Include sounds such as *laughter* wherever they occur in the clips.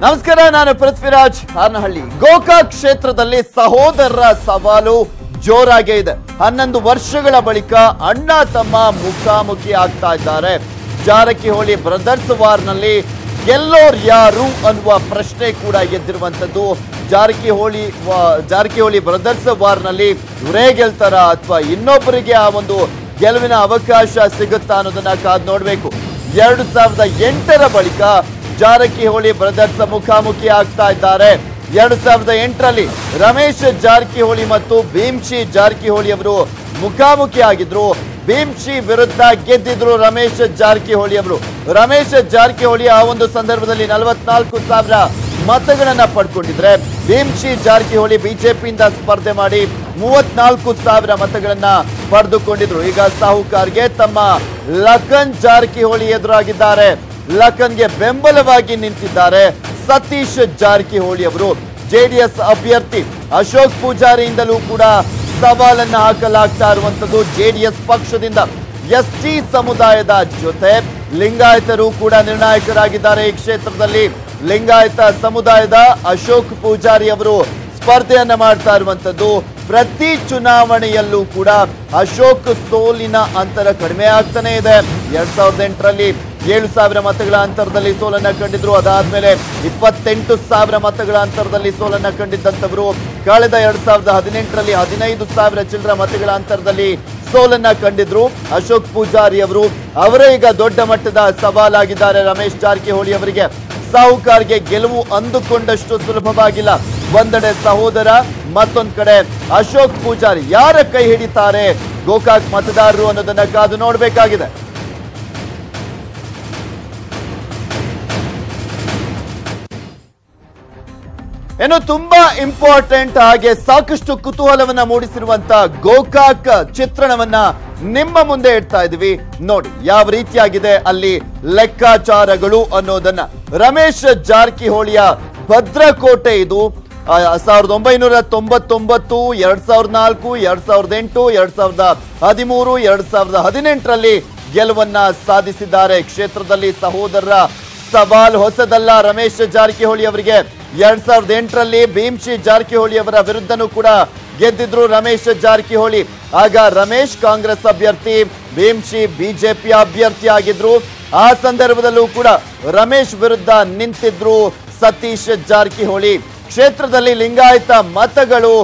ನಮಸ್ಕಾರ, ನಾನು ಪೃಥ್ವಿರಾಜ್ ಹಾರನಹಳ್ಳಿ. ಗೋಕಾಕ್ ಕ್ಷೇತ್ರದಲ್ಲಿ ಸಹೋದರರ ಸವಾಲು ಜೋರಾಗೇ ಇದೆ. ಹನ್ನೊಂದು ವರ್ಷಗಳ ಬಳಿಕ ಅಣ್ಣ ತಮ್ಮ ಮುಖಾಮುಖಿ ಆಗ್ತಾ ಇದ್ದಾರೆ. ಜಾರಕಿಹೊಳಿ ಬ್ರದರ್ಸ್ ವಾರ್ನಲ್ಲಿ ಗೆಲ್ಲೋರ್ ಯಾರು ಅನ್ನುವ ಪ್ರಶ್ನೆ ಕೂಡ ಎದ್ದಿರುವಂತದ್ದು ಜಾರಕಿಹೊಳಿ ಜಾರಕಿಹೊಳಿ ಬ್ರದರ್ಸ್ ವಾರ್ನಲ್ಲಿ ಇವರೇ ಗೆಲ್ತಾರ ಅಥವಾ ಇನ್ನೊಬ್ಬರಿಗೆ ಆ ಒಂದು ಗೆಲುವಿನ ಅವಕಾಶ ಸಿಗುತ್ತಾ ಅನ್ನೋದನ್ನ ಕಾದ್ ನೋಡ್ಬೇಕು. ಎರಡು ಸಾವಿರದ ಎಂಟರ ಬಳಿಕ ಜಾರಕಿಹೊಳಿ ಬ್ರದರ್ಸ್ ಮುಖಾಮುಖಿ ಆಗ್ತಾ ಇದ್ದಾರೆ. ಎರಡು ಸಾವಿರದ ಎಂಟರಲ್ಲಿ ರಮೇಶ್ ಜಾರಕಿಹೊಳಿ ಮತ್ತು ಭೀಮ್ಶಿ ಜಾರಕಿಹೊಳಿ ಅವರು ಮುಖಾಮುಖಿ ಆಗಿದ್ರು. ಭೀಮ್ಶಿ ವಿರುದ್ಧ ಗೆದ್ದಿದ್ರು ರಮೇಶ್ ಜಾರಕಿಹೊಳಿ ಅವರು. ರಮೇಶ್ ಜಾರಕಿಹೊಳಿ ಆ ಒಂದು ಸಂದರ್ಭದಲ್ಲಿ ನಲವತ್ನಾಲ್ಕು ಸಾವಿರ ಮತಗಳನ್ನ ಪಡ್ಕೊಂಡಿದ್ರೆ ಭೀಮ್ಶಿ ಜಾರಕಿಹೊಳಿ ಬಿಜೆಪಿಯಿಂದ ಸ್ಪರ್ಧೆ ಮಾಡಿ ಮೂವತ್ನಾಲ್ಕು ಸಾವಿರ ಮತಗಳನ್ನ ಪಡೆದುಕೊಂಡಿದ್ರು. ಈಗ ಸಾಹುಕಾರ್ಗೆ ತಮ್ಮ ಲಖನ್ ಜಾರಕಿಹೊಳಿ ಎದುರಾಗಿದ್ದಾರೆ. ಲಖನ್ಗೆ ಬೆಂಬಲವಾಗಿ ನಿಂತಿದ್ದಾರೆ ಸತೀಶ್ ಜಾರಕಿಹೊಳಿ ಅವರು. ಜೆಡಿಎಸ್ ಅಭ್ಯರ್ಥಿ ಅಶೋಕ್ ಪೂಜಾರಿಯಿಂದಲೂ ಕೂಡ ಸವಾಲನ್ನ ಹಾಕಲಾಗ್ತಾ ಇರುವಂತದ್ದು ಜೆಡಿಎಸ್ ಪಕ್ಷದಿಂದ. ಎಸ್ ಟಿ ಸಮುದಾಯದ ಜೊತೆ ಲಿಂಗಾಯತರು ಕೂಡ ನಿರ್ಣಾಯಕರಾಗಿದ್ದಾರೆ ಈ ಕ್ಷೇತ್ರದಲ್ಲಿ. ಲಿಂಗಾಯತ ಸಮುದಾಯದ ಅಶೋಕ್ ಪೂಜಾರಿ ಅವರು ಸ್ಪರ್ಧೆಯನ್ನ ಮಾಡ್ತಾ ಇರುವಂತದ್ದು ಪ್ರತಿ ಚುನಾವಣೆಯಲ್ಲೂ ಕೂಡ ಅಶೋಕ್ ಸೋಲಿನ ಅಂತರ ಕಡಿಮೆ ಆಗ್ತಾನೆ ಇದೆ. ಎರಡ್ ಸಾವಿರದ ಎಂಟರಲ್ಲಿ ಏಳು ಸಾವಿರ ಮತಗಳ ಅಂತರದಲ್ಲಿ ಸೋಲನ್ನ ಕಂಡಿದ್ರು. ಅದಾದ್ಮೇಲೆ ಇಪ್ಪತ್ತೆಂಟು ಸಾವಿರ ಮತಗಳ ಅಂತರದಲ್ಲಿ ಸೋಲನ್ನ ಕಂಡಿದ್ದಂಥವರು, ಕಳೆದ ಎರಡ್ ಸಾವಿರದ ಹದಿನೆಂಟರಲ್ಲಿ ಹದಿನೈದು ಸಾವಿರ ಚಿಲ್ಲರ ಮತಗಳ ಅಂತರದಲ್ಲಿ ಸೋಲನ್ನ ಕಂಡಿದ್ರು. ಅಶೋಕ್ ಪೂಜಾರಿ ಅವರು ಅವರೇ ಈಗ ದೊಡ್ಡ ಮಟ್ಟದ ಸವಾಲಾಗಿದ್ದಾರೆ. ರಮೇಶ್ ಜಾರಕಿಹೊಳಿ ಅವರಿಗೆ ಸಾಹುಕಾರ್ಗೆ ಗೆಲುವು ಅಂದುಕೊಂಡಷ್ಟು ಸುಲಭವಾಗಿಲ್ಲ. ಒಂದೆಡೆ ಸಹೋದರ, ಮತ್ತೊಂದ್ ಕಡೆ ಅಶೋಕ್ ಪೂಜಾರಿ. ಯಾರ ಕೈ ಹಿಡಿತಾರೆ ಗೋಕಾಕ್ ಮತದಾರರು ಅನ್ನೋದನ್ನ ಕಾದು ನೋಡಬೇಕಾಗಿದೆ. ಇನ್ನು ತುಂಬಾ ಇಂಪಾರ್ಟೆಂಟ್ ಹಾಗೆ ಸಾಕಷ್ಟು ಕುತೂಹಲವನ್ನ ಮೂಡಿಸಿರುವಂತ ಗೋಕಾಕ್ ಚಿತ್ರಣವನ್ನ ನಿಮ್ಮ ಮುಂದೆ ಇಡ್ತಾ ಇದೀವಿ ನೋಡಿ, ಯಾವ ರೀತಿಯಾಗಿದೆ ಅಲ್ಲಿ ಲೆಕ್ಕಾಚಾರಗಳು ಅನ್ನೋದನ್ನ. ರಮೇಶ್ ಜಾರಕಿಹೊಳಿಯ ಭದ್ರಕೋಟೆ ಇದು. ಸಾವಿರದ ಒಂಬೈನೂರ ತೊಂಬತ್ತೊಂಬತ್ತು, ಎರಡ್ ಸಾವಿರದ ನಾಲ್ಕು, ಎರಡ್ ಸಾವಿರದ ಎಂಟು, ಎರಡ್ ಸಾವಿರದ ಹದಿಮೂರು, ಎರಡ್ ಸಾವಿರದ ಹದಿನೆಂಟರಲ್ಲಿ ಗೆಲುವನ್ನ ಸಾಧಿಸಿದ್ದಾರೆ ಕ್ಷೇತ್ರದಲ್ಲಿ ಸಹೋದರರ ಸವಾಲ್ ಹೊಸದಲ್ಲ ರಮೇಶ್ ಜಾರಕಿಹೊಳಿ ಅವರಿಗೆ. ಎರಡ್ ಸಾವಿರದ ಎಂಟರಲ್ಲಿ ಭೀಮ್ಶಿ ಜಾರಕಿಹೊಳಿ ಅವರ ವಿರುದ್ಧನೂ ಕೂಡ ಗೆದ್ದಿದ್ರು ರಮೇಶ್ ಜಾರಕಿಹೊಳಿ. ಆಗ ರಮೇಶ್ ಕಾಂಗ್ರೆಸ್ ಅಭ್ಯರ್ಥಿ ಭೀಮ್ಶಿ ಬಿಜೆಪಿ ಅಭ್ಯರ್ಥಿ ಆಗಿದ್ರು. ಆ ಸಂದರ್ಭದಲ್ಲೂ ಕೂಡ ರಮೇಶ್ ವಿರುದ್ಧ ನಿಂತಿದ್ರು ಸತೀಶ್ ಜಾರಕಿಹೊಳಿ. ಕ್ಷೇತ್ರದಲ್ಲಿ ಲಿಂಗಾಯತ ಮತಗಳು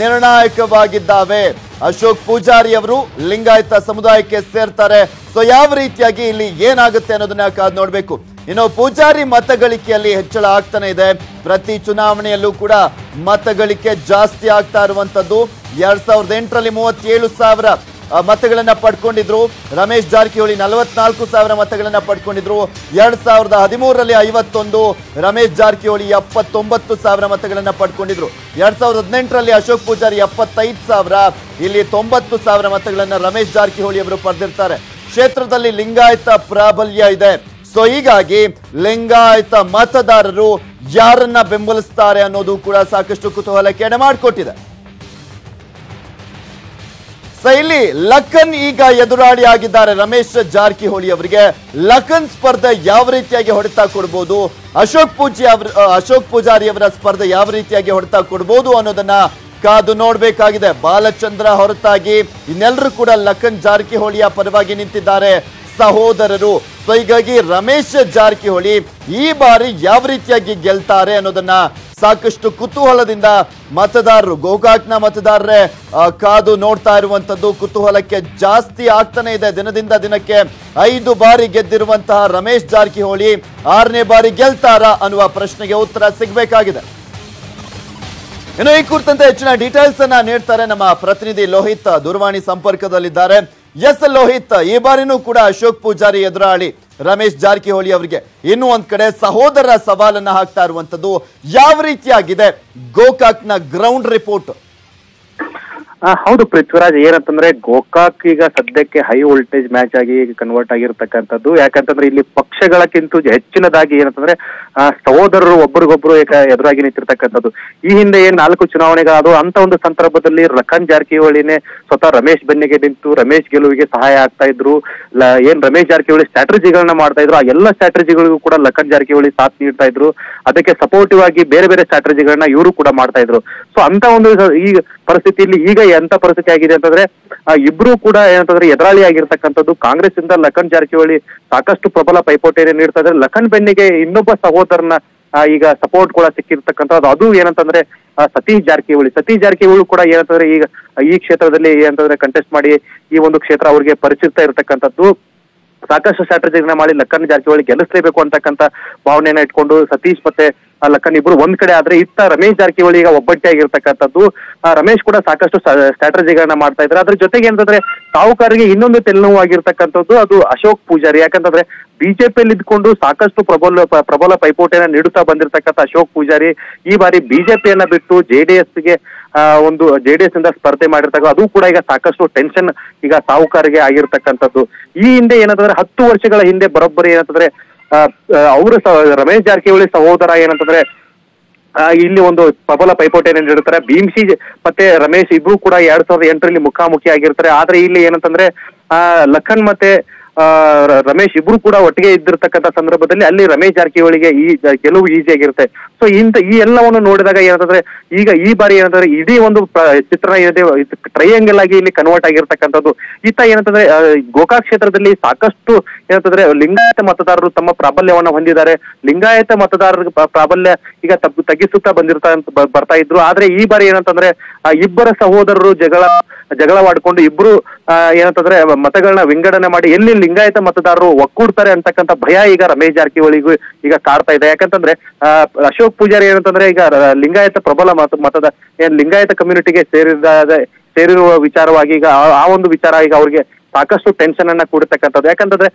ನಿರ್ಣಾಯಕವಾಗಿದ್ದಾವೆ. ಅಶೋಕ್ ಪೂಜಾರಿ ಅವರು ಲಿಂಗಾಯತ ಸಮುದಾಯಕ್ಕೆ ಸೇರ್ತಾರೆ. ಸೊ ಯಾವ ರೀತಿಯಾಗಿ ಇಲ್ಲಿ ಏನಾಗುತ್ತೆ ಅನ್ನೋದನ್ನ ಕಾದ್ ನೋಡ್ಬೇಕು. ಇನ್ನು ಪೂಜಾರಿ ಮತಗಳಿಕೆಯಲ್ಲಿ ಹೆಚ್ಚಳ ಆಗ್ತಾನೆ ಇದೆ. ಪ್ರತಿ ಚುನಾವಣೆಯಲ್ಲೂ ಕೂಡ ಮತಗಳಿಕೆ ಜಾಸ್ತಿ ಆಗ್ತಾ ಇರುವಂತದ್ದು. ಎರಡ್ ಸಾವಿರದ ಎಂಟರಲ್ಲಿ ಮೂವತ್ತೇಳು ಸಾವಿರ ಮತಗಳನ್ನ ಪಡ್ಕೊಂಡಿದ್ರು. ರಮೇಶ್ ಜಾರಕಿಹೊಳಿ ನಲವತ್ನಾಲ್ಕು ಸಾವಿರ ಮತಗಳನ್ನ ಪಡ್ಕೊಂಡಿದ್ರು. ಎರಡ್ ಸಾವಿರದ ಹದಿಮೂರರಲ್ಲಿ ಐವತ್ತೊಂದು, ರಮೇಶ್ ಜಾರಕಿಹೊಳಿ ಎಪ್ಪತ್ತೊಂಬತ್ತು ಸಾವಿರ ಮತಗಳನ್ನ ಪಡ್ಕೊಂಡಿದ್ರು. ಎರಡ್ ಸಾವಿರದ ಹದಿನೆಂಟರಲ್ಲಿ ಅಶೋಕ್ ಪೂಜಾರಿ ಎಪ್ಪತ್ತೈದು ಸಾವಿರ, ಇಲ್ಲಿ ತೊಂಬತ್ತು ಸಾವಿರ ಮತಗಳನ್ನ ರಮೇಶ್ ಜಾರಕಿಹೊಳಿ ಅವರು ಪಡೆದಿರ್ತಾರೆ. ಕ್ಷೇತ್ರದಲ್ಲಿ ಲಿಂಗಾಯತ ಪ್ರಾಬಲ್ಯ ಇದೆ. ಸೊ ಹೀಗಾಗಿ ಲಿಂಗಾಯತ ಮತದಾರರು ಯಾರನ್ನ ಬೆಂಬಲಿಸ್ತಾರೆ ಅನ್ನೋದು ಕೂಡ ಸಾಕಷ್ಟು ಕುತೂಹಲಕ್ಕೆ ಎಡೆ ಮಾಡಿಕೊಟ್ಟಿದೆ ಇಲ್ಲಿ ಲಖನ್ ಈಗ ಎದುರಾಳಿ ಆಗಿದ್ದಾರೆ. ರಮೇಶ್ ಜಾರಕಿಹೊಳಿ ಅವರಿಗೆ ಲಖನ್ ಸ್ಪರ್ಧೆ ಯಾವ ರೀತಿಯಾಗಿ ಹೊಡೆತ ಕೊಡ್ಬೋದು? ಅಶೋಕ್ ಪೂಜಿ ಅವ್ರ ಅಶೋಕ್ ಪೂಜಾರಿ ಅವರ ಸ್ಪರ್ಧೆ ಯಾವ ರೀತಿಯಾಗಿ ಹೊಡೆತ ಕೊಡ್ಬೋದು ಅನ್ನೋದನ್ನ ಕಾದು ನೋಡ್ಬೇಕಾಗಿದೆ. ಬಾಲಚಂದ್ರ ಹೊರತಾಗಿ ಇನ್ನೆಲ್ಲರೂ ಕೂಡ ಲಖನ್ ಜಾರಕಿಹೊಳಿಯ ಪರವಾಗಿ ನಿಂತಿದ್ದಾರೆ. ಸಹೋದರರು ಸೊ ಹೀಗಾಗಿ ರಮೇಶ್ ಜಾರಕಿಹೊಳಿ ಈ ಬಾರಿ ಯಾವ ರೀತಿಯಾಗಿ ಗೆಲ್ತಾರೆ ಅನ್ನೋದನ್ನ ಸಾಕಷ್ಟು ಕುತೂಹಲದಿಂದ ಮತದಾರರು, ಗೋಕಾಕ್ನ ಮತದಾರರೇ ಕಾದು ನೋಡ್ತಾ ಇರುವಂತದ್ದು ಕುತೂಹಲಕ್ಕೆ ಜಾಸ್ತಿ ಆಗ್ತಾನೆ ಇದೆ. ದಿನದಿಂದ ದಿನಕ್ಕೆ ಐದು ಬಾರಿ ಗೆದ್ದಿರುವಂತಹ ರಮೇಶ್ ಜಾರಕಿಹೊಳಿ ಆರನೇ ಬಾರಿ ಗೆಲ್ತಾರಾ ಅನ್ನುವ ಪ್ರಶ್ನೆಗೆ ಉತ್ತರ ಸಿಗಬೇಕಾಗಿದೆ. ಇನ್ನು ಈ ಕುರಿತಂತೆ ಹೆಚ್ಚಿನ ಡೀಟೇಲ್ಸ್ ಅನ್ನ ನೀಡ್ತಾರೆ ನಮ್ಮ ಪ್ರತಿನಿಧಿ ಲೋಹಿತ್ ದೂರವಾಣಿ ಸಂಪರ್ಕದಲ್ಲಿದ್ದಾರೆ. ಎಸ್ ಲೋಹಿತ್, ಈ ಬಾರಿನೂ ಕೂಡ ಅಶೋಕ್ ಪೂಜಾರಿ ಎದುರಾಳಿ. ರಮೇಶ್ ಜಾರಕಿಹೊಳಿ ಅವರಿಗೆ ಇನ್ನು ಒಂದ್ ಕಡೆ ಸಹೋದರ ಸವಾಲನ್ನ ಹಾಕ್ತಾ ಇರುವಂತದ್ದು ಯಾವ ರೀತಿಯಾಗಿದೆ ಗೋಕಾಕ್ನ ಗ್ರೌಂಡ್ ರಿಪೋರ್ಟ್ ಹೌದು ಪೃಥ್ವಿರಾಜ್, ಏನಂತಂದ್ರೆ ಗೋಕಾಕ್ ಈಗ ಸದ್ಯಕ್ಕೆ ಹೈ ವೋಲ್ಟೇಜ್ ಮ್ಯಾಚ್ ಆಗಿ ಕನ್ವರ್ಟ್ ಆಗಿರ್ತಕ್ಕಂಥದ್ದು. ಯಾಕಂತಂದ್ರೆ ಇಲ್ಲಿ ಪಕ್ಷಗಳಕ್ಕಿಂತ ಹೆಚ್ಚಿನದಾಗಿ ಏನಂತಂದ್ರೆ ಸಹೋದರರು ಒಬ್ರಿಗೊಬ್ರು ಏಕ ಎದುರಾಗಿ ನಿಂತಿರ್ತಕ್ಕಂಥದ್ದು. ಈ ಹಿಂದೆ ಏನ್ ನಾಲ್ಕು ಚುನಾವಣೆಗಳಾದವು ಅಂತ ಒಂದು ಸಂದರ್ಭದಲ್ಲಿ ಲಖನ್ ಜಾರಕಿಹೊಳಿನೇ ಸ್ವತಃ ರಮೇಶ್ ಬೆನ್ನಿಗೆ ನಿಂತು ರಮೇಶ್ ಗೆಲುವಿಗೆ ಸಹಾಯ ಆಗ್ತಾ ಇದ್ರು. ಏನ್ ರಮೇಶ್ ಜಾರಕಿಹೊಳಿ ಸ್ಟ್ರಾಟಜಿಗಳನ್ನ ಮಾಡ್ತಾ ಇದ್ರು ಆ ಎಲ್ಲ ಸ್ಟ್ರಾಟಜಿಗಳಿಗೂ ಕೂಡ ಲಖನ್ ಜಾರಕಿಹೊಳಿ ಸಾಥ್ ನೀಡ್ತಾ ಇದ್ರು. ಅದಕ್ಕೆ ಸಪೋರ್ಟಿವ್ ಆಗಿ ಬೇರೆ ಬೇರೆ ಸ್ಟ್ರಾಟಜಿಗಳನ್ನ ಇವರು ಕೂಡ ಮಾಡ್ತಾ ಇದ್ರು. ಸೊ ಅಂತ ಒಂದು ಈ ಪರಿಸ್ಥಿತಿಯಲ್ಲಿ ಈಗ ಎಂತ ಪರಿಸ್ಥಿತಿ ಆಗಿದೆ ಅಂತಂದ್ರೆ ಆ, ಇಬ್ರು ಕೂಡ ಏನಂತಂದ್ರೆ ಎದುರಾಳಿ ಆಗಿರ್ತಕ್ಕಂಥದ್ದು. ಕಾಂಗ್ರೆಸ್ ಇಂದ ಲಖನ್ ಜಾರಕಿಹೊಳಿ ಸಾಕಷ್ಟು ಪ್ರಬಲ ಪೈಪೋಟಿಯನ್ನು ನೀಡ್ತಾ ಇದ್ರೆ ಲಖನ್ ಬೆನ್ನಿಗೆ ಇನ್ನೊಬ್ಬ ಸಹೋದರನ ಈಗ ಸಪೋರ್ಟ್ ಕೂಡ ಸಿಕ್ಕಿರ್ತಕ್ಕಂಥದ್ದು. ಅದು ಏನಂತಂದ್ರೆ ಸತೀಶ್ ಜಾರಕಿಹೊಳಿ. ಸತೀಶ್ ಜಾರಕಿಹೊಳಿ ಕೂಡ ಏನಂತಂದ್ರೆ ಈಗ ಈ ಕ್ಷೇತ್ರದಲ್ಲಿ ಏನಂತಂದ್ರೆ ಕಂಟೆಸ್ಟ್ ಮಾಡಿ ಈ ಒಂದು ಕ್ಷೇತ್ರ ಅವರಿಗೆ ಪರಿಚಿತ ಇರತಕ್ಕಂಥದ್ದು. ಸಾಕಷ್ಟು ಸ್ಟ್ರಾಟಜಿಗಳನ್ನ ಮಾಡಿ ಲಕ್ಕನ್ ಜಾರಕಿಹೊಳಿ ಗೆಲ್ಲಿಸಲೇಬೇಕು ಅಂತಕ್ಕಂಥ ಭಾವನೆಯನ್ನ ಇಟ್ಕೊಂಡು ಸತೀಶ್ ಮತ್ತೆ ಲಕ್ಕನ್ ಇಬ್ರು ಒಂದ್ ಕಡೆ ಆದ್ರೆ ಇತ್ತ ರಮೇಶ್ ಜಾರಕಿಹೊಳಿ ಈಗ ಒಬ್ಬಟ್ಟಿಯಾಗಿರ್ತಕ್ಕಂಥದ್ದು. ರಮೇಶ್ ಕೂಡ ಸಾಕಷ್ಟು ಸ್ಟ್ರಾಟಜಿಗಳನ್ನ ಮಾಡ್ತಾ ಇದ್ದಾರೆ. ಅದ್ರ ಜೊತೆಗೆ ಏನಂತಂದ್ರೆ ಸಾಹುಕಾರರಿಗೆ ಇನ್ನೊಂದು ತೆಲೆನೋವು ಆಗಿರ್ತಕ್ಕಂಥದ್ದು ಅದು ಅಶೋಕ್ ಪೂಜಾರಿ. ಯಾಕಂತಂದ್ರೆ ಬಿಜೆಪಿಯಲ್ಲಿ ಇದ್ಕೊಂಡು ಸಾಕಷ್ಟು ಪ್ರಬಲ ಪ್ರಬಲ ಪೈಪೋಟಿಯನ್ನ ನೀಡುತ್ತಾ ಬಂದಿರತಕ್ಕಂಥ ಅಶೋಕ್ ಪೂಜಾರಿ ಈ ಬಾರಿ ಬಿಜೆಪಿಯನ್ನ ಬಿಟ್ಟು ಜೆಡಿಎಸ್ಗೆ ಒಂದು ಜೆಡಿಎಸ್ ಇಂದ ಸ್ಪರ್ಧೆ ಮಾಡಿರ್ತಕ್ಕ ಅದು ಕೂಡ ಈಗ ಸಾಕಷ್ಟು ಟೆನ್ಷನ್ ಈಗ ಸಾಹುಕಾರಿಗೆ ಆಗಿರ್ತಕ್ಕಂಥದ್ದು. ಈ ಹಿಂದೆ ಏನಂತಂದ್ರೆ ಹತ್ತು ವರ್ಷಗಳ ಹಿಂದೆ ಬರೋಬ್ಬರಿ ಏನಂತಂದ್ರೆ ಅವರು ರಮೇಶ್ ಜಾರಕಿಹೊಳಿ ಸಹೋದರ ಏನಂತಂದ್ರೆ ಇಲ್ಲಿ ಒಂದು ಪ್ರಬಲ ಪೈಪೋಟಿಯನ್ನು ನೀಡುತ್ತಾರೆ ಭೀಮ್ಸಿ ಮತ್ತೆ ರಮೇಶ್ ಇಬ್ರು ಕೂಡ ಎರಡ್ ಸಾವಿರದ ಎಂಟರಲ್ಲಿ ಮುಖಾಮುಖಿ ಆಗಿರ್ತಾರೆ. ಆದ್ರೆ ಇಲ್ಲಿ ಏನಂತಂದ್ರೆ, ಆ, ಲಖನ್ ಮತ್ತೆ ರಮೇಶ್ ಇಬ್ರು ಕೂಡ ಒಟ್ಟಿಗೆ ಇದ್ದಿರ್ತಕ್ಕಂಥ ಸಂದರ್ಭದಲ್ಲಿ ಅಲ್ಲಿ ರಮೇಶ್ ಜಾರಕಿಹೊಳಿಗೆ ಈ ಗೆಲುವು ಈಸಿಯಾಗಿರುತ್ತೆ. ಸೊ ಇಂತ ಈ ಎಲ್ಲವನ್ನು ನೋಡಿದಾಗ ಏನಂತಂದ್ರೆ, ಈಗ ಈ ಬಾರಿ ಏನಂತಂದ್ರೆ ಇಡೀ ಒಂದು ಚಿತ್ರ ಚಿತ್ರಣ ಏನಿದೆ ಟ್ರಯಾಂಗಲ್ ಆಗಿ ಇಲ್ಲಿ ಕನ್ವರ್ಟ್ ಆಗಿರ್ತಕ್ಕಂಥದ್ದು. ಇತ್ತ ಏನಂತಂದ್ರೆ ಗೋಕಾ ಕ್ಷೇತ್ರದಲ್ಲಿ ಸಾಕಷ್ಟು ಏನಂತಂದ್ರೆ ಲಿಂಗಾಯತ ಮತದಾರರು ತಮ್ಮ ಪ್ರಾಬಲ್ಯವನ್ನ ಹೊಂದಿದ್ದಾರೆ. ಲಿಂಗಾಯತ ಮತದಾರರ ಪ್ರ- ಪ್ರಾಬಲ್ಯ ಈಗ ತಗ್ಗು ತಗ್ಗಿಸುತ್ತಾ ಬಂದಿರ್ತಾ ಬರ್ತಾ ಇದ್ರು. ಆದ್ರೆ ಈ ಬಾರಿ ಏನಂತಂದ್ರೆ ಇಬ್ಬರ ಸಹೋದರರು ಜಗಳ, ಜಗಳವಾಡ್ಕೊಂಡು ಇಬ್ರು ಏನಂತಂದ್ರೆ, ಮತಗಳನ್ನ ವಿಂಗಡಣೆ ಮಾಡಿ ಎಲ್ಲಿ ಲಿಂಗಾಯತ ಮತದಾರರು ಒಕ್ಕೂಡ್ತಾರೆ ಅಂತಕ್ಕಂಥ ಭಯ ಈಗ ರಮೇಶ್ ಜಾರಕಿಹೊಳಿಗೂ ಈಗ ಕಾಡ್ತಾ ಇದೆ. ಯಾಕಂತಂದ್ರೆ ಅಶೋಕ್ ಪೂಜಾರಿ ಏನಂತಂದ್ರೆ ಈಗ ಲಿಂಗಾಯತ ಪ್ರಬಲ ಮತ ಮತದ, ಏನ್ ಲಿಂಗಾಯತ ಕಮ್ಯುನಿಟಿಗೆ ಸೇರಿದ ಸೇರಿರುವ ವಿಚಾರವಾಗಿ ಈಗ ಆ- ಒಂದು ವಿಚಾರ ಈಗ ಅವ್ರಿಗೆ ಸಾಕಷ್ಟು ಟೆನ್ಷನ್ ಅನ್ನ ಕೂಡಿರ್ತಕ್ಕಂಥದ್ದು ಯಾಕಂತಂದ್ರೆ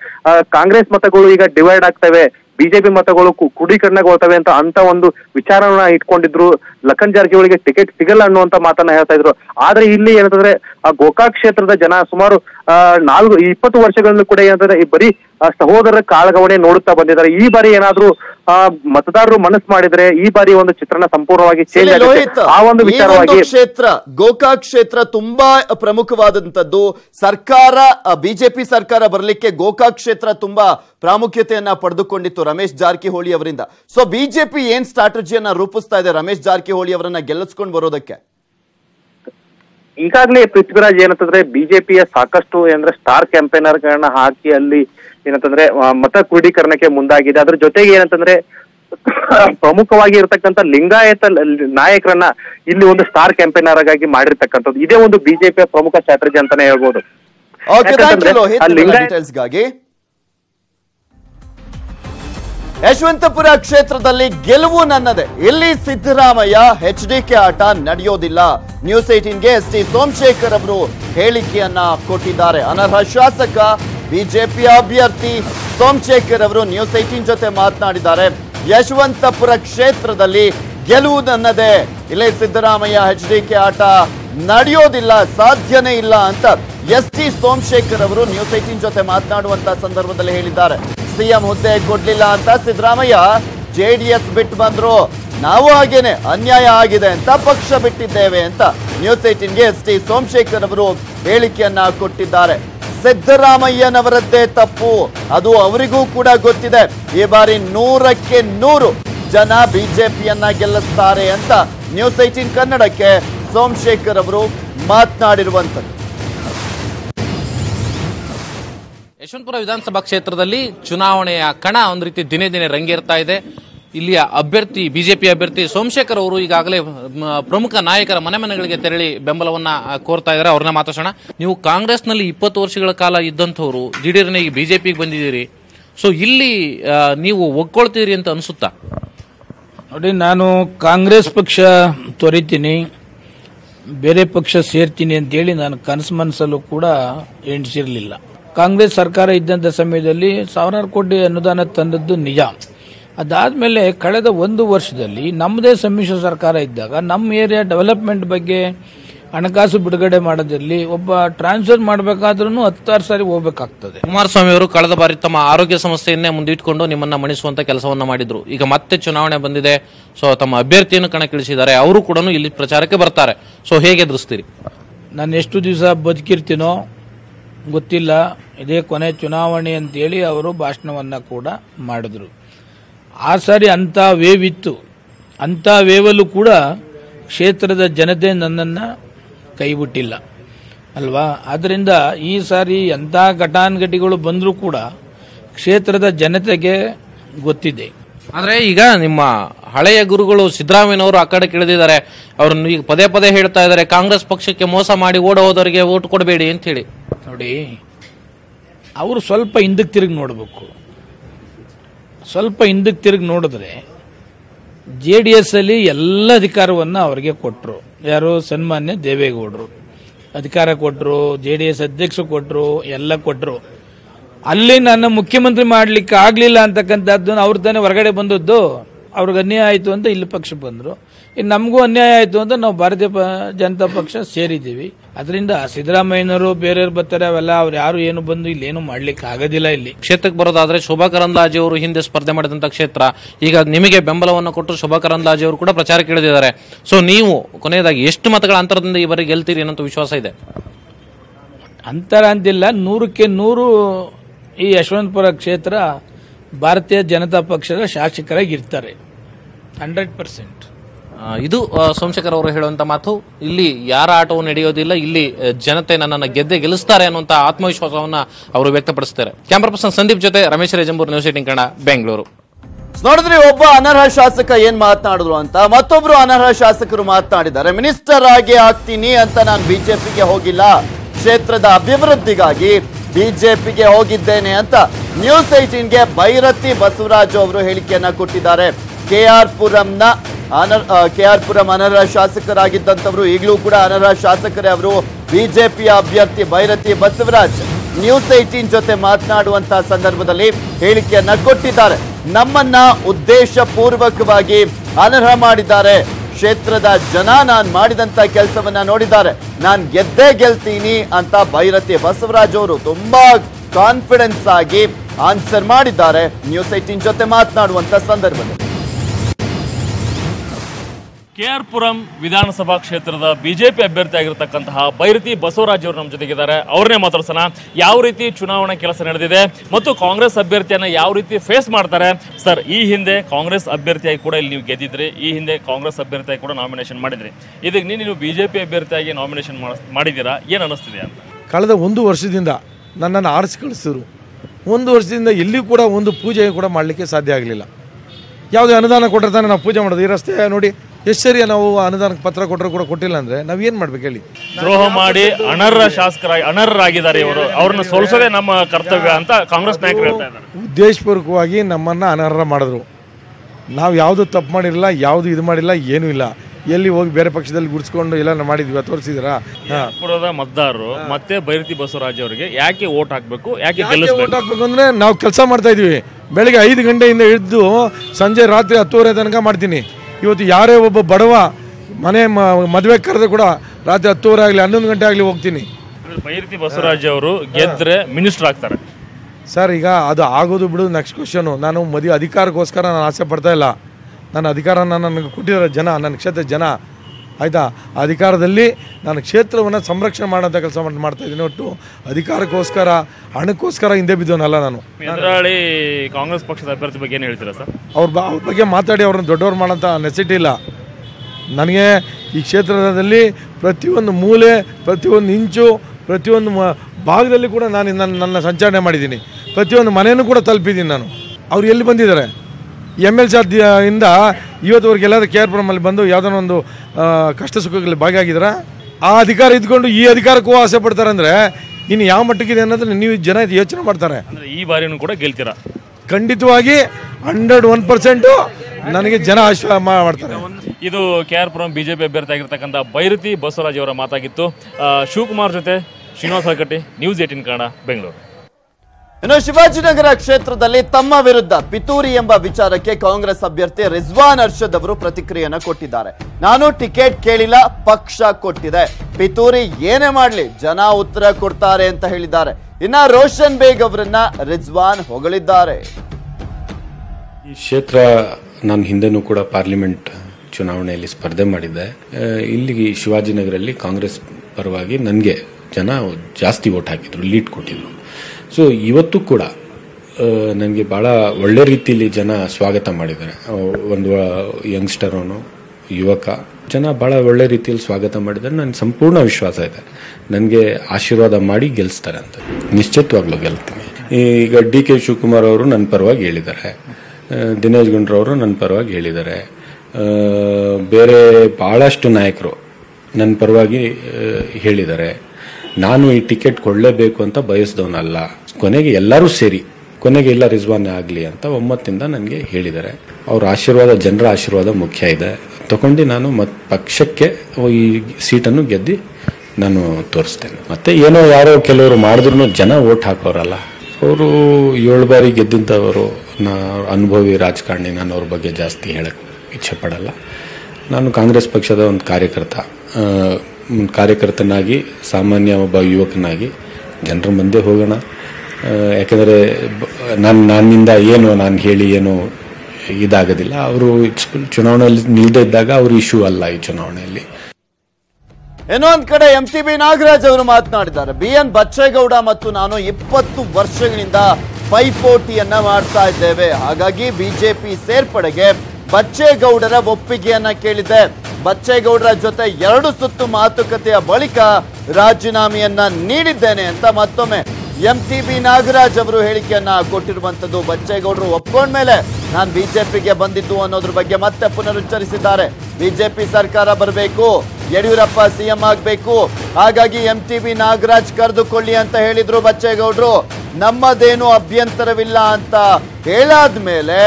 ಕಾಂಗ್ರೆಸ್ ಮತಗಳು ಈಗ ಡಿವೈಡ್ ಆಗ್ತವೆ. ಬಿಜೆಪಿ ಮತಗಳು ಕ್ರೋಢೀಕರಣಗೊಳ್ತವೆ ಅಂತ ಅಂತ ಒಂದು ವಿಚಾರವನ್ನ ಇಟ್ಕೊಂಡಿದ್ರು. ಲಖನ್ ಜಾರಕಿಹೊಳಿಗೆ ಟಿಕೆಟ್ ಸಿಗಲ್ಲ ಅನ್ನುವಂತ ಮಾತನ್ನ ಹೇಳ್ತಾ ಇದ್ರು. ಆದ್ರೆ ಇಲ್ಲಿ ಏನಂತಂದ್ರೆ, ಆ ಗೋಕಾಕ್ ಕ್ಷೇತ್ರದ ಜನ ಸುಮಾರು ನಾಲ್ಕು, ಇಪ್ಪತ್ತು ವರ್ಷಗಳಿಂದ ಕೂಡ ಏನಂತಂದ್ರೆ ಈ ಬರೀ ಸಹೋದರ ಕಾಳಗವಣೆ ನೋಡುತ್ತಾ ಬಂದಿದ್ದಾರೆ. ಈ ಬಾರಿ ಏನಾದ್ರೂ ಆ ಮತದಾರರು ಮನಸ್ಸು ಮಾಡಿದ್ರೆ ಈ ಬಾರಿ ಒಂದು ಚಿತ್ರಣ ಸಂಪೂರ್ಣವಾಗಿ ಚೇಂಜ್ ಆಗುತ್ತೆ. ಆ ಒಂದು ವಿಚಾರವಾಗಿ ಕ್ಷೇತ್ರ ಗೋಕಾಕ್ ಕ್ಷೇತ್ರ ತುಂಬಾ ಪ್ರಮುಖವಾದಂತದ್ದು ಸರ್ಕಾರ ಬಿಜೆಪಿ ಸರ್ಕಾರ ಬರಲಿಕ್ಕೆ ಗೋಕಾಕ್ ಕ್ಷೇತ್ರ ತುಂಬಾ ಪ್ರಾಮುಖ್ಯತೆಯನ್ನ ಪಡೆದುಕೊಂಡಿತ್ತು ರಮೇಶ್ ಜಾರಕಿಹೊಳಿ ಅವರಿಂದ. ಸೊ ಬಿಜೆಪಿ ಏನ್ ಸ್ಟ್ರಾಟಜಿಯನ್ನ ರೂಪಿಸ್ತಾ ಇದೆ ರಮೇಶ್ ಜಾರಕಿಹೊಳಿ ಅವರನ್ನ ಗೆಲ್ಲಿಸ್ಕೊಂಡು ಬರೋದಕ್ಕೆ? ಈಗಾಗಲೇ ಪೃಥ್ವಿರಾಜ್ ಏನಂತಂದ್ರೆ ಬಿಜೆಪಿಯ ಸಾಕಷ್ಟು ಏನಂದ್ರೆ ಸ್ಟಾರ್ ಕ್ಯಾಂಪೇನರ್ ಗಳನ್ನ ಹಾಕಿ ಅಲ್ಲಿ ಏನಂತಂದ್ರೆ ಮತ ಕ್ರೋಢೀಕರಣಕ್ಕೆ ಮುಂದಾಗಿದೆ. ಅದ್ರ ಜೊತೆಗೆ ಏನಂತಂದ್ರೆ *coughs* ಪ್ರಮುಖವಾಗಿ ಇರತಕ್ಕಂತ ಲಿಂಗಾಯತ ನಾಯಕರನ್ನ ಇಲ್ಲಿ ಒಂದು ಸ್ಟಾರ್ ಕ್ಯಾಂಪೇನರ್ ಆಗಿ ಮಾಡಿರ್ತಕ್ಕಂಥದ್ದು. ಇದೇ ಒಂದು ಬಿಜೆಪಿಯ ಪ್ರಮುಖ ಸ್ಟ್ರಾಟಜಿ ಅಂತಾನೆ ಹೇಳ್ಬೋದು. ಯಶವಂತಪುರ ಕ್ಷೇತ್ರದಲ್ಲಿ ಗೆಲುವು ನನ್ನದೇ. ಇಲ್ಲಿ ಸಿದ್ದರಾಮಯ್ಯ ಎಚ್ ಡಿ ಕೆ ಆಟ ನಡೆಯೋದಿಲ್ಲ. ನ್ಯೂಸ್ ಏಟೀನ್ಗೆ ಎಸ್ ಟಿ ಸೋಮಶೇಖರ್ ಅವರು ಹೇಳಿಕೆಯನ್ನ ಕೊಟ್ಟಿದ್ದಾರೆ. ಅನರ್ಹ ಶಾಸಕ ಬಿಜೆಪಿ ಅಭ್ಯರ್ಥಿ ಸೋಮಶೇಖರ್ ಅವರು ನ್ಯೂಸ್ ಏಟೀನ್ ಜೊತೆ ಮಾತನಾಡಿದ್ದಾರೆ. ಯಶವಂತಪುರ ಕ್ಷೇತ್ರದಲ್ಲಿ ಗೆಲುವು ನನ್ನದೇ ಇಲ್ಲಿ ಸಿದ್ದರಾಮಯ್ಯ ಎಚ್ ಡಿ ಕೆ ಆಟ ನಡೆಯೋದಿಲ್ಲ, ಸಾಧ್ಯನೇ ಇಲ್ಲ ಅಂತ ಎಸ್ ಟಿ ಸೋಮಶೇಖರ್ ಅವರು ನ್ಯೂಸ್ ಏಟೀನ್ ಜೊತೆ ಮಾತನಾಡುವಂತ ಸಂದರ್ಭದಲ್ಲಿ ಹೇಳಿದ್ದಾರೆ. ಸಿಎಂ ಹುದ್ದೆ ಕೊಡ್ಲಿಲ್ಲ ಅಂತ ಸಿದ್ದರಾಮಯ್ಯ ಜೆಡಿಎಸ್ ಬಿಟ್ಟು ಬಂದ್ರು. ನಾವು ಹಾಗೇನೆ, ಅನ್ಯಾಯ ಆಗಿದೆ ಅಂತ ಪಕ್ಷ ಬಿಟ್ಟಿದ್ದೇವೆ ಅಂತ ನ್ಯೂಸ್ ಏಟೀನ್ಗೆ ಎಸ್ ಟಿ ಸೋಮಶೇಖರ್ ಅವರು ಹೇಳಿಕೆಯನ್ನ ಕೊಟ್ಟಿದ್ದಾರೆ. ಸಿದ್ದರಾಮಯ್ಯನವರದ್ದೇ ತಪ್ಪು. ಅದು ಅವರಿಗೂ ಕೂಡ ಗೊತ್ತಿದೆ. ಈ ಬಾರಿ ನೂರಕ್ಕೆ ನೂರು ಜನ ಬಿಜೆಪಿಯನ್ನ ಗೆಲ್ಲಿಸ್ತಾರೆ ಅಂತ ನ್ಯೂಸ್ ಏಟೀನ್ ಕನ್ನಡಕ್ಕೆ ಸೋಮಶೇಖರ್ ಅವರು ಮಾತನಾಡಿರುವಂತದ್ದು ಯಶವಂತಪುರ ವಿಧಾನಸಭಾ ಕ್ಷೇತ್ರದಲ್ಲಿ ಚುನಾವಣೆಯ ಕಣ ಒಂದು ರೀತಿ ದಿನೇ ದಿನೇ ರಂಗೇರ್ತಾ ಇದೆ. ಇಲ್ಲಿಯ ಅಭ್ಯರ್ಥಿ, ಬಿಜೆಪಿ ಅಭ್ಯರ್ಥಿ ಸೋಮಶೇಖರ್ ಅವರು ಈಗಾಗಲೇ ಪ್ರಮುಖ ನಾಯಕರ ಮನೆ ಮನೆಗಳಿಗೆ ತೆರಳಿ ಬೆಂಬಲವನ್ನ ಕೋರ್ತಾ ಇದ್ದಾರೆ. ಅವ್ರನ್ನ ಮಾತಾಡೋಣ ನೀವು ಕಾಂಗ್ರೆಸ್ನಲ್ಲಿ ಇಪ್ಪತ್ತು ವರ್ಷಗಳ ಕಾಲ ಇದ್ದಂಥವ್ರು, ದಿಢೀರ್ನೆ ಈಗ ಬಿಜೆಪಿಗೆ ಬಂದಿದ್ದೀರಿ. ಸೊ ಇಲ್ಲಿ ನೀವು ಒಗ್ಕೊಳ್ತೀರಿ ಅಂತ ಅನಿಸುತ್ತಾ? ನೋಡಿ, ನಾನು ಕಾಂಗ್ರೆಸ್ ಪಕ್ಷ ತೊರಿತೀನಿ, ಬೇರೆ ಪಕ್ಷ ಸೇರ್ತೀನಿ ಅಂತೇಳಿ ನಾನು ಕನಸು ಮನಸ್ಸಲ್ಲೂ ಕೂಡ ಎಣಿಸಿರಲಿಲ್ಲ. ಕಾಂಗ್ರೆಸ್ ಸರ್ಕಾರ ಇದ್ದಂಥ ಸಮಯದಲ್ಲಿ ಸಾವಿರಾರು ಕೋಟಿ ಅನುದಾನ ತಂದದ್ದು ನಿಜ. ಅದಾದಮೇಲೆ ಕಳೆದ ಒಂದು ವರ್ಷದಲ್ಲಿ ನಮ್ಮದೇ ಸಮ್ಮಿಶ್ರ ಸರ್ಕಾರ ಇದ್ದಾಗ ನಮ್ಮ ಏರಿಯಾ ಡೆವಲಪ್ಮೆಂಟ್ ಬಗ್ಗೆ ಹಣಕಾಸು ಬಿಡುಗಡೆ ಮಾಡೋದಿರಲಿ ಒಬ್ಬ ಟ್ರಾನ್ಸ್ಫರ್ ಮಾಡಬೇಕಾದ್ರೂ ಹತ್ತಾರು ಸಾರಿ ಹೋಗ್ಬೇಕಾಗ್ತದೆ. ಕುಮಾರಸ್ವಾಮಿ ಅವರು ಕಳೆದ ಬಾರಿ ತಮ್ಮ ಆರೋಗ್ಯ ಸಮಸ್ಯೆಯನ್ನೇ ಮುಂದಿಟ್ಟುಕೊಂಡು ನಿಮ್ಮನ್ನ ಮಣಿಸುವಂತ ಕೆಲಸವನ್ನ ಮಾಡಿದ್ರು. ಈಗ ಮತ್ತೆ ಚುನಾವಣೆ ಬಂದಿದೆ. ಸೊ ತಮ್ಮ ಅಭ್ಯರ್ಥಿಯನ್ನು ಕಣಕ್ಕಿಳಿಸಿದ್ದಾರೆ. ಅವರು ಕೂಡ ಇಲ್ಲಿ ಪ್ರಚಾರಕ್ಕೆ ಬರ್ತಾರೆ. ಸೊ ಹೇಗೆ ಎದುರಿಸ್ತೀರಿ? ನಾನು ಎಷ್ಟು ದಿವಸ ಬದುಕಿರ್ತೀನೋ ಗೊತ್ತಿಲ್ಲ. ಇದೇ ಕೊನೆ ಚುನಾವಣೆ ಅಂತೇಳಿ ಅವರು ಭಾಷಣವನ್ನು ಕೂಡ ಮಾಡಿದ್ರು. ಆ ಸಾರಿ ಅಂಥ ವೇವ್ ಇತ್ತು ಅಂಥ ವೇವಲ್ಲೂ ಕೂಡ ಕ್ಷೇತ್ರದ ಜನತೆ ನನ್ನನ್ನು ಕೈಬಿಟ್ಟಿಲ್ಲ. ಅಲ್ವಾ? ಆದ್ದರಿಂದ ಈ ಸಾರಿ ಎಂಥ ಘಟಾನುಘಟಿಗಳು ಬಂದರೂ ಕೂಡ ಕ್ಷೇತ್ರದ ಜನತೆಗೆ ಗೊತ್ತಿದೆ. ಆದರೆ ಈಗ ನಿಮ್ಮ ಹಳೆಯ ಗುರುಗಳು ಸಿದ್ದರಾಮಯ್ಯನವರು ಆ ಕಡೆ ಕೇಳಿದಿದ್ದಾರೆ. ಅವ್ರನ್ನ ಈಗ ಪದೇ ಪದೇ ಹೇಳ್ತಾ ಇದ್ದಾರೆ ಕಾಂಗ್ರೆಸ್ ಪಕ್ಷಕ್ಕೆ ಮೋಸ ಮಾಡಿ ಓಡೋದವರಿಗೆ ಓಟ್ ಕೊಡಬೇಡಿ ಅಂತ ಹೇಳಿ. ನೋಡಿ ಅವರು ಸ್ವಲ್ಪ ಹಿಂದಕ್ಕೆ ತಿರುಗಿ ನೋಡಬೇಕು. ಸ್ವಲ್ಪ ಹಿಂದಕ್ಕೆ ತಿರುಗಿ ನೋಡಿದ್ರೆ ಜೆ ಡಿ ಎಸ್ ಅಲ್ಲಿ ಎಲ್ಲ ಅಧಿಕಾರವನ್ನು ಅವರಿಗೆ ಕೊಟ್ಟರು ಯಾರು? ಸನ್ಮಾನ್ಯ ದೇವೇಗೌಡರು. ಅಧಿಕಾರ ಕೊಟ್ಟರು ಜೆ ಡಿ ಎಸ್ ಅಧ್ಯಕ್ಷ ಕೊಟ್ಟರು ಎಲ್ಲ ಕೊಟ್ಟರು ಅಲ್ಲಿ ನನ್ನ ಮುಖ್ಯಮಂತ್ರಿ ಮಾಡ್ಲಿಕ್ಕೆ ಆಗಲಿಲ್ಲ ಅಂತಕ್ಕಂಥದ್ದು ಅವ್ರ ತಾನೇ ಹೊರಗಡೆ ಬಂದದ್ದು. ಅವ್ರಿಗೆ ಅನ್ಯಾಯ ಆಯಿತು ಅಂತ ಇಲ್ಲಿ ಪಕ್ಷ ಬಂದರು. ಇನ್ನು ನಮಗೂ ಅನ್ಯಾಯ ಆಯಿತು ಅಂತ ನಾವು ಭಾರತೀಯ ಜನತಾ ಪಕ್ಷ ಸೇರಿದ್ದೀವಿ. ಅದರಿಂದ ಸಿದ್ದರಾಮಯ್ಯನವರು ಬೇರೆಯವ್ರು ಬರ್ತಾರೆ ಅವೆಲ್ಲ ಅವ್ರು ಯಾರು ಏನು ಬಂದು ಇಲ್ಲಿ ಏನು ಮಾಡ್ಲಿಕ್ಕೆ ಆಗೋದಿಲ್ಲ ಇಲ್ಲಿ. ಕ್ಷೇತ್ರಕ್ಕೆ ಬರೋದಾದ್ರೆ ಶೋಭಾ ಕರಂದ್ಲಾಜೆ ಅವರು ಹಿಂದೆ ಸ್ಪರ್ಧೆ ಮಾಡಿದಂತ ಕ್ಷೇತ್ರ. ಈಗ ನಿಮಗೆ ಬೆಂಬಲವನ್ನು ಕೊಟ್ಟು ಶೋಭಾ ಕರಂದ್ಲಾಜೆ ಅವರು ಕೂಡ ಪ್ರಚಾರಕ್ಕೆ ಇಳಿದಿದ್ದಾರೆ ಸೊ ನೀವು ಕೊನೆಯದಾಗಿ ಎಷ್ಟು ಮತಗಳ ಅಂತರದಿಂದ ಈ ಬಾರಿ ಗೆಲ್ತೀರಿ ಅನ್ನೋ ವಿಶ್ವಾಸ ಇದೆ? ಅಂತರ ಅಂತಿಲ್ಲ ನೂರಕ್ಕೆ ನೂರು ಈ ಯಶವಂತಪುರ ಕ್ಷೇತ್ರ ಭಾರತೀಯ ಜನತಾ ಪಕ್ಷದ ಶಾಸಕರಾಗಿರ್ತಾರೆ. Hundred percent. ಇದು ಸೋಮಶೇಖರ್ ಅವರು ಹೇಳುವಂತ ಮಾತು. ಇಲ್ಲಿ ಯಾರ ಆಟವೂ ನಡೆಯೋದಿಲ್ಲ. ಇಲ್ಲಿ ಜನತೆ ನನ್ನನ್ನು ಗೆದ್ದೆ ಗೆಲ್ಲಿಸ್ತಾರೆ ಅನ್ನುವಂತ ಆತ್ಮವಿಶ್ವಾಸವನ್ನ ಅವರು ವ್ಯಕ್ತಪಡಿಸ್ತಾರೆ. ಕ್ಯಾಮ್ರಾ ಪರ್ಸನ್ ಸಂದೀಪ್ ಜೊತೆ ರಮೇಶ್ ರೇಜಂಬೂರ್ ನ್ಯೂಸ್ ಏಟಿಂಗ್ ಕನ್ನಡ ಬೆಂಗಳೂರು ನೋಡಿದ್ರಿ, ಒಬ್ಬ ಅನರ್ಹ ಶಾಸಕ ಏನ್ ಮಾತನಾಡಿದ್ರು ಅಂತ. ಮತ್ತೊಬ್ರು ಅನರ್ಹ ಶಾಸಕರು ಮಾತನಾಡಿದ್ದಾರೆ. ಮಿನಿಸ್ಟರ್ ಆಗಿ ಆಗ್ತೀನಿ ಅಂತ ನಾನು ಬಿಜೆಪಿಗೆ ಹೋಗಿಲ್ಲ. ಕ್ಷೇತ್ರದ ಅಭಿವೃದ್ಧಿಗಾಗಿ ಬಿಜೆಪಿಗೆ ಹೋಗಿದ್ದೇನೆ ಅಂತ ನ್ಯೂಸ್ ಏಟೀನ್ಗೆ ಭೈರತಿ ಬಸವರಾಜು ಅವರು ಹೇಳಿಕೆಯನ್ನ ಕೊಟ್ಟಿದ್ದಾರೆ. ಕೆ ಆರ್ ಪುರಂನ ಅನರ್ ಕೆ ಆರ್ ಪುರಂ ಅನರ್ಹ ಶಾಸಕರಾಗಿದ್ದಂಥವರು, ಈಗಲೂ ಕೂಡ ಅನರ್ಹ ಶಾಸಕರೇ ಅವರು. ಬಿಜೆಪಿ ಅಭ್ಯರ್ಥಿ ಭೈರತಿ ಬಸವರಾಜ್ ನ್ಯೂಸ್ ಏಟೀನ್ ಜೊತೆ ಮಾತನಾಡುವಂತಹ ಸಂದರ್ಭದಲ್ಲಿ ಹೇಳಿಕೆಯನ್ನ ಕೊಟ್ಟಿದ್ದಾರೆ. ನಮ್ಮನ್ನ ಉದ್ದೇಶ ಪೂರ್ವಕವಾಗಿ ಅನರ್ಹ ಮಾಡಿದ್ದಾರೆ. ಕ್ಷೇತ್ರದ ಜನ ನಾನು ಮಾಡಿದಂತ ಕೆಲಸವನ್ನ ನೋಡಿದ್ದಾರೆ. ನಾನು ಗೆದ್ದೇ ಗೆಲ್ತೀನಿ ಅಂತ ಭೈರತಿ ಬಸವರಾಜ್ ಅವರು ತುಂಬಾ ಕಾನ್ಫಿಡೆನ್ಸ್ ಆಗಿ ಆನ್ಸರ್ ಮಾಡಿದ್ದಾರೆ. ನ್ಯೂಸ್ ಏಟೀನ್ ಜೊತೆ ಮಾತನಾಡುವಂತ ಸಂದರ್ಭದಲ್ಲಿ. ಕೆಆರ್ ಪುರಂ ವಿಧಾನಸಭಾ ಕ್ಷೇತ್ರದ ಬಿಜೆಪಿ ಅಭ್ಯರ್ಥಿ ಆಗಿರತಕ್ಕಂತಹ ಬೈರತಿ ಬಸವರಾಜ್ ಅವರು ನಮ್ಮ ಜೊತೆಗಿದ್ದಾರೆ. ಅವ್ರನ್ನೇ ಮಾತಾಡ್ಸೋಣ. ಯಾವ ರೀತಿ ಚುನಾವಣಾ ಕೆಲಸ ನಡೆದಿದೆ ಮತ್ತು ಕಾಂಗ್ರೆಸ್ ಅಭ್ಯರ್ಥಿಯನ್ನ ಯಾವ ರೀತಿ ಫೇಸ್ ಮಾಡ್ತಾರೆ? ಸರ್, ಈ ಹಿಂದೆ ಕಾಂಗ್ರೆಸ್ ಅಭ್ಯರ್ಥಿಯಾಗಿ ಕೂಡ ಇಲ್ಲಿ ನೀವು ಗೆದ್ದಿದ್ರಿ. ಈ ಹಿಂದೆ ಕಾಂಗ್ರೆಸ್ ಅಭ್ಯರ್ಥಿಯಾಗಿ ಕೂಡ ನಾಮಿನೇಷನ್ ಮಾಡಿದ್ರಿ. ಇದಕ್ಕೆ ನೀನು ನೀವು ಬಿಜೆಪಿ ಅಭ್ಯರ್ಥಿಯಾಗಿ ನಾಮಿನೇಷನ್ ಮಾಡಿದ್ದೀರಾ? ಏನು ಅನ್ನಿಸ್ತಿದೆ ಅಂತ? ಕಳೆದ ಒಂದು ವರ್ಷದಿಂದ ನನ್ನನ್ನು ಆರಿಸಿ ಕಳಿಸಿದ್ರು. ಒಂದು ವರ್ಷದಿಂದ ಎಲ್ಲಿಯೂ ಕೂಡ ಒಂದು ಪೂಜೆ ಕೂಡ ಮಾಡಲಿಕ್ಕೆ ಸಾಧ್ಯ ಆಗಲಿಲ್ಲ. ಯಾವುದೇ ಅನುದಾನ ಕೊಟ್ಟಿರ್ತಾನೆ ನಾವು ಪೂಜೆ ಮಾಡೋದು. ಈ ರಸ್ತೆ ನೋಡಿ ಎಷ್ಟು ಸರಿ ನಾವು ಅನುದಾನಕ್ಕೆ ಪತ್ರ ಕೊಟ್ಟರು ಕೂಡ ಕೊಟ್ಟಿಲ್ಲ ಅಂದರೆ ನಾವು ಏನು ಮಾಡ್ಬೇಕು ಹೇಳಿ? ದ್ರೋಹ ಮಾಡಿ ಅನರ್ಹ ಶಾಸಕರಾಗಿ ಅನರ್ಹರಾಗಿದ್ದಾರೆ ಇವರು. ಅವ್ರನ್ನ ಸೋಲಿಸೋದೇ ನಮ್ಮ ಕರ್ತವ್ಯ ಅಂತ ಕಾಂಗ್ರೆಸ್ ನಾಯಕರು ಹೇಳ್ತಾ ಇದ್ದಾರೆ. ಉದ್ದೇಶಪೂರ್ವಕವಾಗಿ ನಮ್ಮನ್ನು ಅನರ್ಹ ಮಾಡಿದ್ರು. ನಾವು ಯಾವುದು ತಪ್ಪು ಮಾಡಿರಲಿಲ್ಲ ಯಾವುದು ಇದು ಮಾಡಿಲ್ಲ ಏನೂ ಇಲ್ಲ. ಎಲ್ಲಿ ಹೋಗಿ ಬೇರೆ ಪಕ್ಷದಲ್ಲಿ ಗುಡ್ಸ್ಕೊಂಡು ಎಲ್ಲ ಮಾಡಿದ್ವಿ ತೋರಿಸಿದ್ರಾಪುರದ ಪುರದ ಮತದಾರರು ಮತ್ತೆ ಬೈರತಿ ಬಸವರಾಜ್ ಅವರಿಗೆ ಯಾಕೆ ಓಟ್ ಹಾಕ್ಬೇಕು ಯಾಕೆ ಯಾಕೆ ಓಟ್ ಹಾಕ್ಬೇಕು ಅಂದ್ರೆ ನಾವು ಕೆಲಸ ಮಾಡ್ತಾ ಇದೀವಿ. ಬೆಳಗ್ಗೆ ಐದು ಗಂಟೆಯಿಂದ ಹಿಡಿದು ಸಂಜೆ ರಾತ್ರಿ ಹತ್ತುವರೆ ತನಕ ಮಾಡ್ತೀನಿ. ಇವತ್ತು ಯಾರೇ ಒಬ್ಬ ಬಡವ ಮನೆ ಮದುವೆ ಕರೆದು ಕೂಡ ರಾತ್ರಿ ಹತ್ತುವರೆ ಆಗಲಿ ಹನ್ನೊಂದು ಗಂಟೆ ಆಗಲಿ ಹೋಗ್ತೀನಿ. ಬೈರತಿ ಬಸವರಾಜ್ ಅವರು ಗೆದ್ರೆ ಮಿನಿಸ್ಟರ್ ಆಗ್ತಾರೆ. ಸರ್ ಈಗ ಅದು ಆಗೋದು ಬಿಡೋದು ನೆಕ್ಸ್ಟ್ ಕ್ವಶನು ನಾನು ಮದುವೆ ಅಧಿಕಾರಕ್ಕೋಸ್ಕರ ನಾನು ಆಸೆ ಪಡ್ತಾ ಇಲ್ಲ. ನನ್ನ ಅಧಿಕಾರನ ನನಗೆ ಕೊಟ್ಟಿರೋ ಜನ ನನ್ನ ಕ್ಷೇತ್ರದ ಜನ ಆಯಿತಾ? ಅಧಿಕಾರದಲ್ಲಿ ನಾನು ಕ್ಷೇತ್ರವನ್ನು ಸಂರಕ್ಷಣೆ ಮಾಡೋಂಥ ಕೆಲಸ ಮಾಡ್ತಾ ಇದ್ದೀನಿ. ಒಟ್ಟು ಅಧಿಕಾರಕ್ಕೋಸ್ಕರ ಹಣಕ್ಕೋಸ್ಕರ ಹಿಂದೆ ಬಿದ್ದವನಲ್ಲ ನಾನು. ಎದುರಾಳಿ ಕಾಂಗ್ರೆಸ್ ಪಕ್ಷದ ಅಭ್ಯರ್ಥಿ ಬಗ್ಗೆ ಏನು ಹೇಳ್ತೀರಾ ಸರ್? ಅವ್ರ ಬ ಅವ್ರ ಬಗ್ಗೆ ಮಾತಾಡಿ ಅವ್ರನ್ನ ದೊಡ್ಡವ್ರು ಮಾಡೋಂಥ ನೆಸಿಟಿ ಇಲ್ಲ. ನನಗೆ ಈ ಕ್ಷೇತ್ರದಲ್ಲಿ ಪ್ರತಿಯೊಂದು ಮೂಲೆ ಪ್ರತಿಯೊಂದು ಇಂಚು ಪ್ರತಿಯೊಂದು ಭಾಗದಲ್ಲಿ ಕೂಡ ನಾನು ನನ್ನ ನನ್ನ ಸಂಚಾರಣೆ ಮಾಡಿದ್ದೀನಿ. ಪ್ರತಿಯೊಂದು ಮನೆಯೂ ಕೂಡ ತಲುಪಿದ್ದೀನಿ ನಾನು. ಅವ್ರು ಎಲ್ಲಿ ಬಂದಿದ್ದಾರೆ? ಎಂ ಎಲ್ ಸಿ ಇಂದ ಇವತ್ತುವರೆಗೆ ಎಲ್ಲಾದ್ರೂ ಕೆ ಆರ್ ಪುರಮಲ್ಲಿ ಬಂದು ಯಾವುದೋ ಒಂದು ಕಷ್ಟ ಸುಖಗಳಲ್ಲಿ ಭಾಗಿಯಾಗಿದ್ರ? ಆ ಅಧಿಕಾರ ಇದ್ಕೊಂಡು ಈ ಅಧಿಕಾರಕ್ಕೂ ಆಸೆ ಪಡ್ತಾರೆ ಅಂದರೆ ಇನ್ನು ಯಾವ ಮಟ್ಟಕ್ಕಿದೆ ಅನ್ನೋದನ್ನ ನೀವು ಜನ ಯೋಚನೆ ಮಾಡ್ತಾರೆ. ಈ ಬಾರಿನೂ ಕೂಡ ಗೆಲ್ತೀರಾ? ಖಂಡಿತವಾಗಿ ಹಂಡ್ರೆಡ್ ಒನ್ ಪರ್ಸೆಂಟು ನನಗೆ ಜನ ಆಶ್ವ ಮಾಡ್ತಾರೆ. ಇದು ಕೆ ಆರ್ ಪುರಂ ಬಿಜೆಪಿ ಅಭ್ಯರ್ಥಿ ಆಗಿರ್ತಕ್ಕಂಥ ಬೈರತಿ ಬಸವರಾಜ್ ಅವರ ಮಾತಾಗಿತ್ತು. ಶಿವಕುಮಾರ್ ಜೊತೆ ಶ್ರೀನಿವಾಸ ಕಟ್ಟಿ ನ್ಯೂಸ್ ಏಟಿನ್ ಕನ್ನಡ ಬೆಂಗಳೂರು. ಇನ್ನು ಶಿವಾಜಿನಗರ ಕ್ಷೇತ್ರದಲ್ಲಿ ತಮ್ಮ ವಿರುದ್ಧ ಪಿತೂರಿ ಎಂಬ ವಿಚಾರಕ್ಕೆ ಕಾಂಗ್ರೆಸ್ ಅಭ್ಯರ್ಥಿ ರಿಜ್ವಾನ್ ಅರ್ಷದ್ ಅವರು ಪ್ರತಿಕ್ರಿಯೆಯನ್ನು ಕೊಟ್ಟಿದ್ದಾರೆ. ನಾನು ಟಿಕೆಟ್ ಕೇಳಿಲ್ಲ, ಪಕ್ಷ ಕೊಟ್ಟಿದೆ. ಪಿತೂರಿ ಏನೇ ಮಾಡಲಿ, ಜನ ಉತ್ತರ ಕೊಡ್ತಾರೆ ಅಂತ ಹೇಳಿದ್ದಾರೆ. ಇನ್ನ ರೋಷನ್ ಬೇಗ್ ಅವರನ್ನ ರಿಜ್ವಾನ್ ಹೊಗಳಿದ್ದಾರೆ. ಈ ಕ್ಷೇತ್ರ ನಾನು ಹಿಂದೆನೂ ಕೂಡ ಪಾರ್ಲಿಮೆಂಟ್ ಚುನಾವಣೆಯಲ್ಲಿ ಸ್ಪರ್ಧೆ ಮಾಡಿದ್ದೆ. ಇಲ್ಲಿ ಇಲ್ಲಿಗೆ ಶಿವಾಜಿನಗರಲ್ಲಿ ಕಾಂಗ್ರೆಸ್ ಪರವಾಗಿ ನನಗೆ ಜನ ಜಾಸ್ತಿ ಓಟ್ ಹಾಕಿದ್ರು, ಲೀಡ್ ಕೊಟ್ಟಿದ್ರು. ಸೊ ಇವತ್ತು ಕೂಡ ನನಗೆ ಭಾಳ ಒಳ್ಳೆ ರೀತಿಯಲ್ಲಿ ಜನ ಸ್ವಾಗತ ಮಾಡಿದ್ದಾರೆ. ಒಂದು ಯಂಗ್ಸ್ಟರ್ ಅವನು, ಯುವಕ. ಜನ ಭಾಳ ಒಳ್ಳೆ ರೀತಿಯಲ್ಲಿ ಸ್ವಾಗತ ಮಾಡಿದ್ದಾರೆ. ನನಗೆ ಸಂಪೂರ್ಣ ವಿಶ್ವಾಸ ಇದೆ. ನನಗೆ ಆಶೀರ್ವಾದ ಮಾಡಿ ಗೆಲ್ಲಿಸ್ತಾರೆ ಅಂತ. ನಿಶ್ಚಿತವಾಗ್ಲೂ ಗೆಲ್ತೀನಿ. ಈಗ ಡಿ ಕೆ ಶಿವಕುಮಾರ್ ಅವರು ನನ್ನ ಪರವಾಗಿ ಹೇಳಿದ್ದಾರೆ. ದಿನೇಶ್ ಗುಂಡ್ರವರು ನನ್ನ ಪರವಾಗಿ ಹೇಳಿದ್ದಾರೆ. ಬೇರೆ ಭಾಳಷ್ಟು ನಾಯಕರು ನನ್ನ ಪರವಾಗಿ ಹೇಳಿದ್ದಾರೆ. ನಾನು ಈ ಟಿಕೆಟ್ ಕೊಡಲೇಬೇಕು ಅಂತ ಬಯಸಿದವನಲ್ಲ. ಕೊನೆಗೆ ಎಲ್ಲರೂ ಸೇರಿ, ಕೊನೆಗೆ ಇಲ್ಲ ರಿಜ್ವಾನ್ ಆಗಲಿ ಅಂತ ಒಮ್ಮತ್ತಿಂದ ನನಗೆ ಹೇಳಿದ್ದಾರೆ. ಅವ್ರ ಆಶೀರ್ವಾದ, ಜನರ ಆಶೀರ್ವಾದ ಮುಖ್ಯ ಇದೆ. ತಗೊಂಡು ನಾನು ಮತ್ ಪಕ್ಷಕ್ಕೆ ಈ ಸೀಟನ್ನು ಗೆದ್ದು ನಾನು ತೋರಿಸ್ತೇನೆ. ಮತ್ತೆ ಏನೋ ಯಾರೋ ಕೆಲವರು ಮಾಡಿದ್ರು ಜನ ಓಟ್ ಹಾಕೋರಲ್ಲ. ಅವರು ಏಳು ಬಾರಿ ಗೆದ್ದಿದ್ದವರು, ನಾ ಅನುಭವಿ ರಾಜಕಾರಣಿ, ನಾನು ಅವ್ರ ಬಗ್ಗೆ ಜಾಸ್ತಿ ಹೇಳಕ್ಕೆ ಇಚ್ಛೆ ಪಡಲ್ಲ. ನಾನು ಕಾಂಗ್ರೆಸ್ ಪಕ್ಷದ ಒಂದು ಕಾರ್ಯಕರ್ತ ಕಾರ್ಯಕರ್ತನಾಗಿ, ಸಾಮಾನ್ಯ ಒಬ್ಬ ಯುವಕನಾಗಿ ಜನರ ಮುಂದೆ ಹೋಗೋಣ. ಯಾಕೆಂದರೆ ನಾನು ನನ್ನಿಂದ ಏನು ನಾನು ಹೇಳಿ ಏನು ಇದಾಗೋದಿಲ್ಲ. ಅವರು ಚುನಾವಣೆಯಲ್ಲಿ ನಿಲ್ಲದೇ ಇದ್ದಾಗ ಅವರು ಇಶ್ಯೂ ಅಲ್ಲ ಈ ಚುನಾವಣೆಯಲ್ಲಿ. ಇನ್ನೊಂದ್ ಕಡೆ ಎಂ ಟಿ ಬಿ ನಾಗರಾಜ್ ಅವರು ಮಾತನಾಡಿದ್ದಾರೆ. ಬಿ ಎನ್ ಬಚ್ಚೇಗೌಡ ಮತ್ತು ನಾನು ಇಪ್ಪತ್ತು ವರ್ಷಗಳಿಂದ ಪೈಪೋಟಿಯನ್ನ ಮಾಡ್ತಾ ಇದ್ದೇವೆ. ಹಾಗಾಗಿ ಬಿಜೆಪಿ ಸೇರ್ಪಡೆಗೆ ಬಚ್ಚೇಗೌಡರ ಒಪ್ಪಿಗೆಯನ್ನ ಕೇಳಿದೆ ಬಚ್ಚೇಗೌಡರ ಜೊತೆ ಎರಡು ಸುತ್ತು ಮಾತುಕತೆಯ ಬಳಿಕ ರಾಜೀನಾಮೆಯನ್ನ ನೀಡಿದ್ದೇನೆ ಅಂತ ಮತ್ತೊಮ್ಮೆ ಎಂ ಟಿ ಬಿ ನಾಗರಾಜ್ ಅವರು ಹೇಳಿಕೆಯನ್ನ ಕೊಟ್ಟಿರುವಂತದ್ದು ಬಚ್ಚೇಗೌಡರು ಒಪ್ಕೊಂಡ್ಮೇಲೆ ನಾನು ಬಿಜೆಪಿಗೆ ಬಂದಿದ್ದು ಅನ್ನೋದ್ರ ಬಗ್ಗೆ ಮತ್ತೆ ಪುನರುಚ್ಚರಿಸಿದ್ದಾರೆ. ಬಿಜೆಪಿ ಸರ್ಕಾರ ಬರಬೇಕು. ಯಡಿಯೂರಪ್ಪ ಸಿಎಂ ಆಗಬೇಕು. ಹಾಗಾಗಿ ಎಂ ಟಿ ಬಿ ನಾಗರಾಜ್ ಕರೆದುಕೊಳ್ಳಿ ಅಂತ ಹೇಳಿದ್ರು ಬಚ್ಚೇಗೌಡರು. ನಮ್ಮದೇನು ಅಭ್ಯಂತರವಿಲ್ಲ ಅಂತ ಹೇಳಾದ್ಮೇಲೆ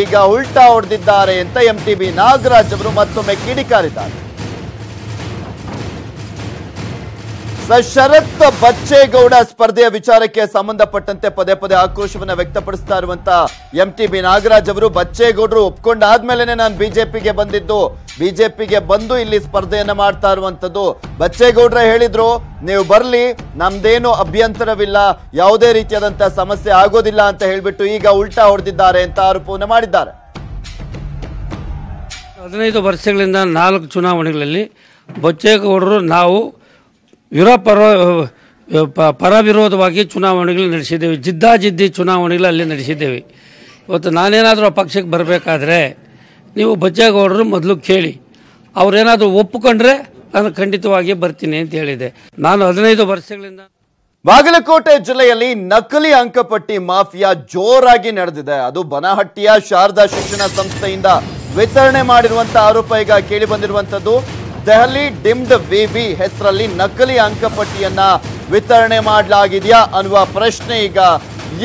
ಈಗ ಉಲ್ಟಾ ಹೊಡೆದಿದ್ದಾರೆ ಅಂತ ಎಂ ಟಿ ಬಿ ನಾಗರಾಜ್ ಅವರು ಮತ್ತೊಮ್ಮೆ ಕಿಡಿಕಾರಿದ್ದಾರೆ. ಶರತ್ ಬಚ್ಚೇಗೌಡ ಸ್ಪರ್ಧೆಯ ವಿಚಾರಕ್ಕೆ ಸಂಬಂಧಪಟ್ಟಂತೆ ಪದೇ ಪದೇ ಆಕ್ರೋಶವನ್ನು ವ್ಯಕ್ತಪಡಿಸ್ತಾ ಇರುವಂತ ಎಂ ಟಿ ಬಿ ನಾಗರಾಜ್ ಅವರು ಬಚ್ಚೇಗೌಡರು ಒಪ್ಕೊಂಡಾದ್ಮೇಲೆ ನಾನು ಬಿಜೆಪಿಗೆ ಬಂದಿದ್ದು ಬಿಜೆಪಿಗೆ ಬಂದು ಇಲ್ಲಿ ಸ್ಪರ್ಧೆಯನ್ನು ಮಾಡ್ತಾ ಇರುವಂತದ್ದು. ಬಚ್ಚೇಗೌಡ್ರ ಹೇಳಿದ್ರು, ನೀವು ಬರ್ಲಿ, ನಮ್ದೇನು ಅಭ್ಯಂತರವಿಲ್ಲ, ಯಾವುದೇ ರೀತಿಯಾದಂತಹ ಸಮಸ್ಯೆ ಆಗೋದಿಲ್ಲ ಅಂತ ಹೇಳ್ಬಿಟ್ಟು ಈಗ ಉಲ್ಟಾ ಹೊಡೆದಿದ್ದಾರೆ ಅಂತ ಆರೋಪವನ್ನು ಮಾಡಿದ್ದಾರೆ. ಹದಿನೈದು ವರ್ಷಗಳಿಂದ ನಾಲ್ಕು ಚುನಾವಣೆಗಳಲ್ಲಿ ಬಚ್ಚೇಗೌಡರು ನಾವು ವಿರೋಪರ ಪರವಿರೋಧವಾಗಿ ಚುನಾವಣೆಗಳು ನಡೆಸಿದ್ದೇವೆ. ಜಿದ್ದಾಜಿದ್ದಿ ಚುನಾವಣೆಗಳು ಅಲ್ಲಿ ನಡೆಸಿದ್ದೇವೆ. ಇವತ್ತು ನಾನೇನಾದರೂ ಆ ಪಕ್ಷಕ್ಕೆ ಬರಬೇಕಾದ್ರೆ ನೀವು ಬಚ್ಚೇಗೌಡರು ಮೊದಲು ಕೇಳಿ. ಅವರೇನಾದರೂ ಒಪ್ಪಿಕೊಂಡ್ರೆ ನಾನು ಖಂಡಿತವಾಗಿ ಬರ್ತೀನಿ ಅಂತ ಹೇಳಿದೆ. ನಾನು ಹದಿನೈದು ವರ್ಷಗಳಿಂದ ಬಾಗಲಕೋಟೆ ಜಿಲ್ಲೆಯಲ್ಲಿ ನಕಲಿ ಅಂಕಪಟ್ಟಿ ಮಾಫಿಯಾ ಜೋರಾಗಿ ನಡೆದಿದೆ. ಅದು ಬನಹಟ್ಟಿಯ ಶಾರದಾ ಶಿಕ್ಷಣ ಸಂಸ್ಥೆಯಿಂದ ವಿತರಣೆ ಮಾಡಿರುವಂತಹ ಆರೋಪ ಈಗ ಕೇಳಿ ಬಂದಿರುವಂತದ್ದು ದೆಹಲಿ ಡಿಮ್ಡ್ ವಿವಿ ಹೆಸರಲ್ಲಿ ನಕಲಿ ಅಂಕಪಟ್ಟಿಯನ್ನ ವಿತರಣೆ ಮಾಡಲಾಗಿದೆಯಾ ಅನ್ನುವ ಪ್ರಶ್ನೆ ಈಗ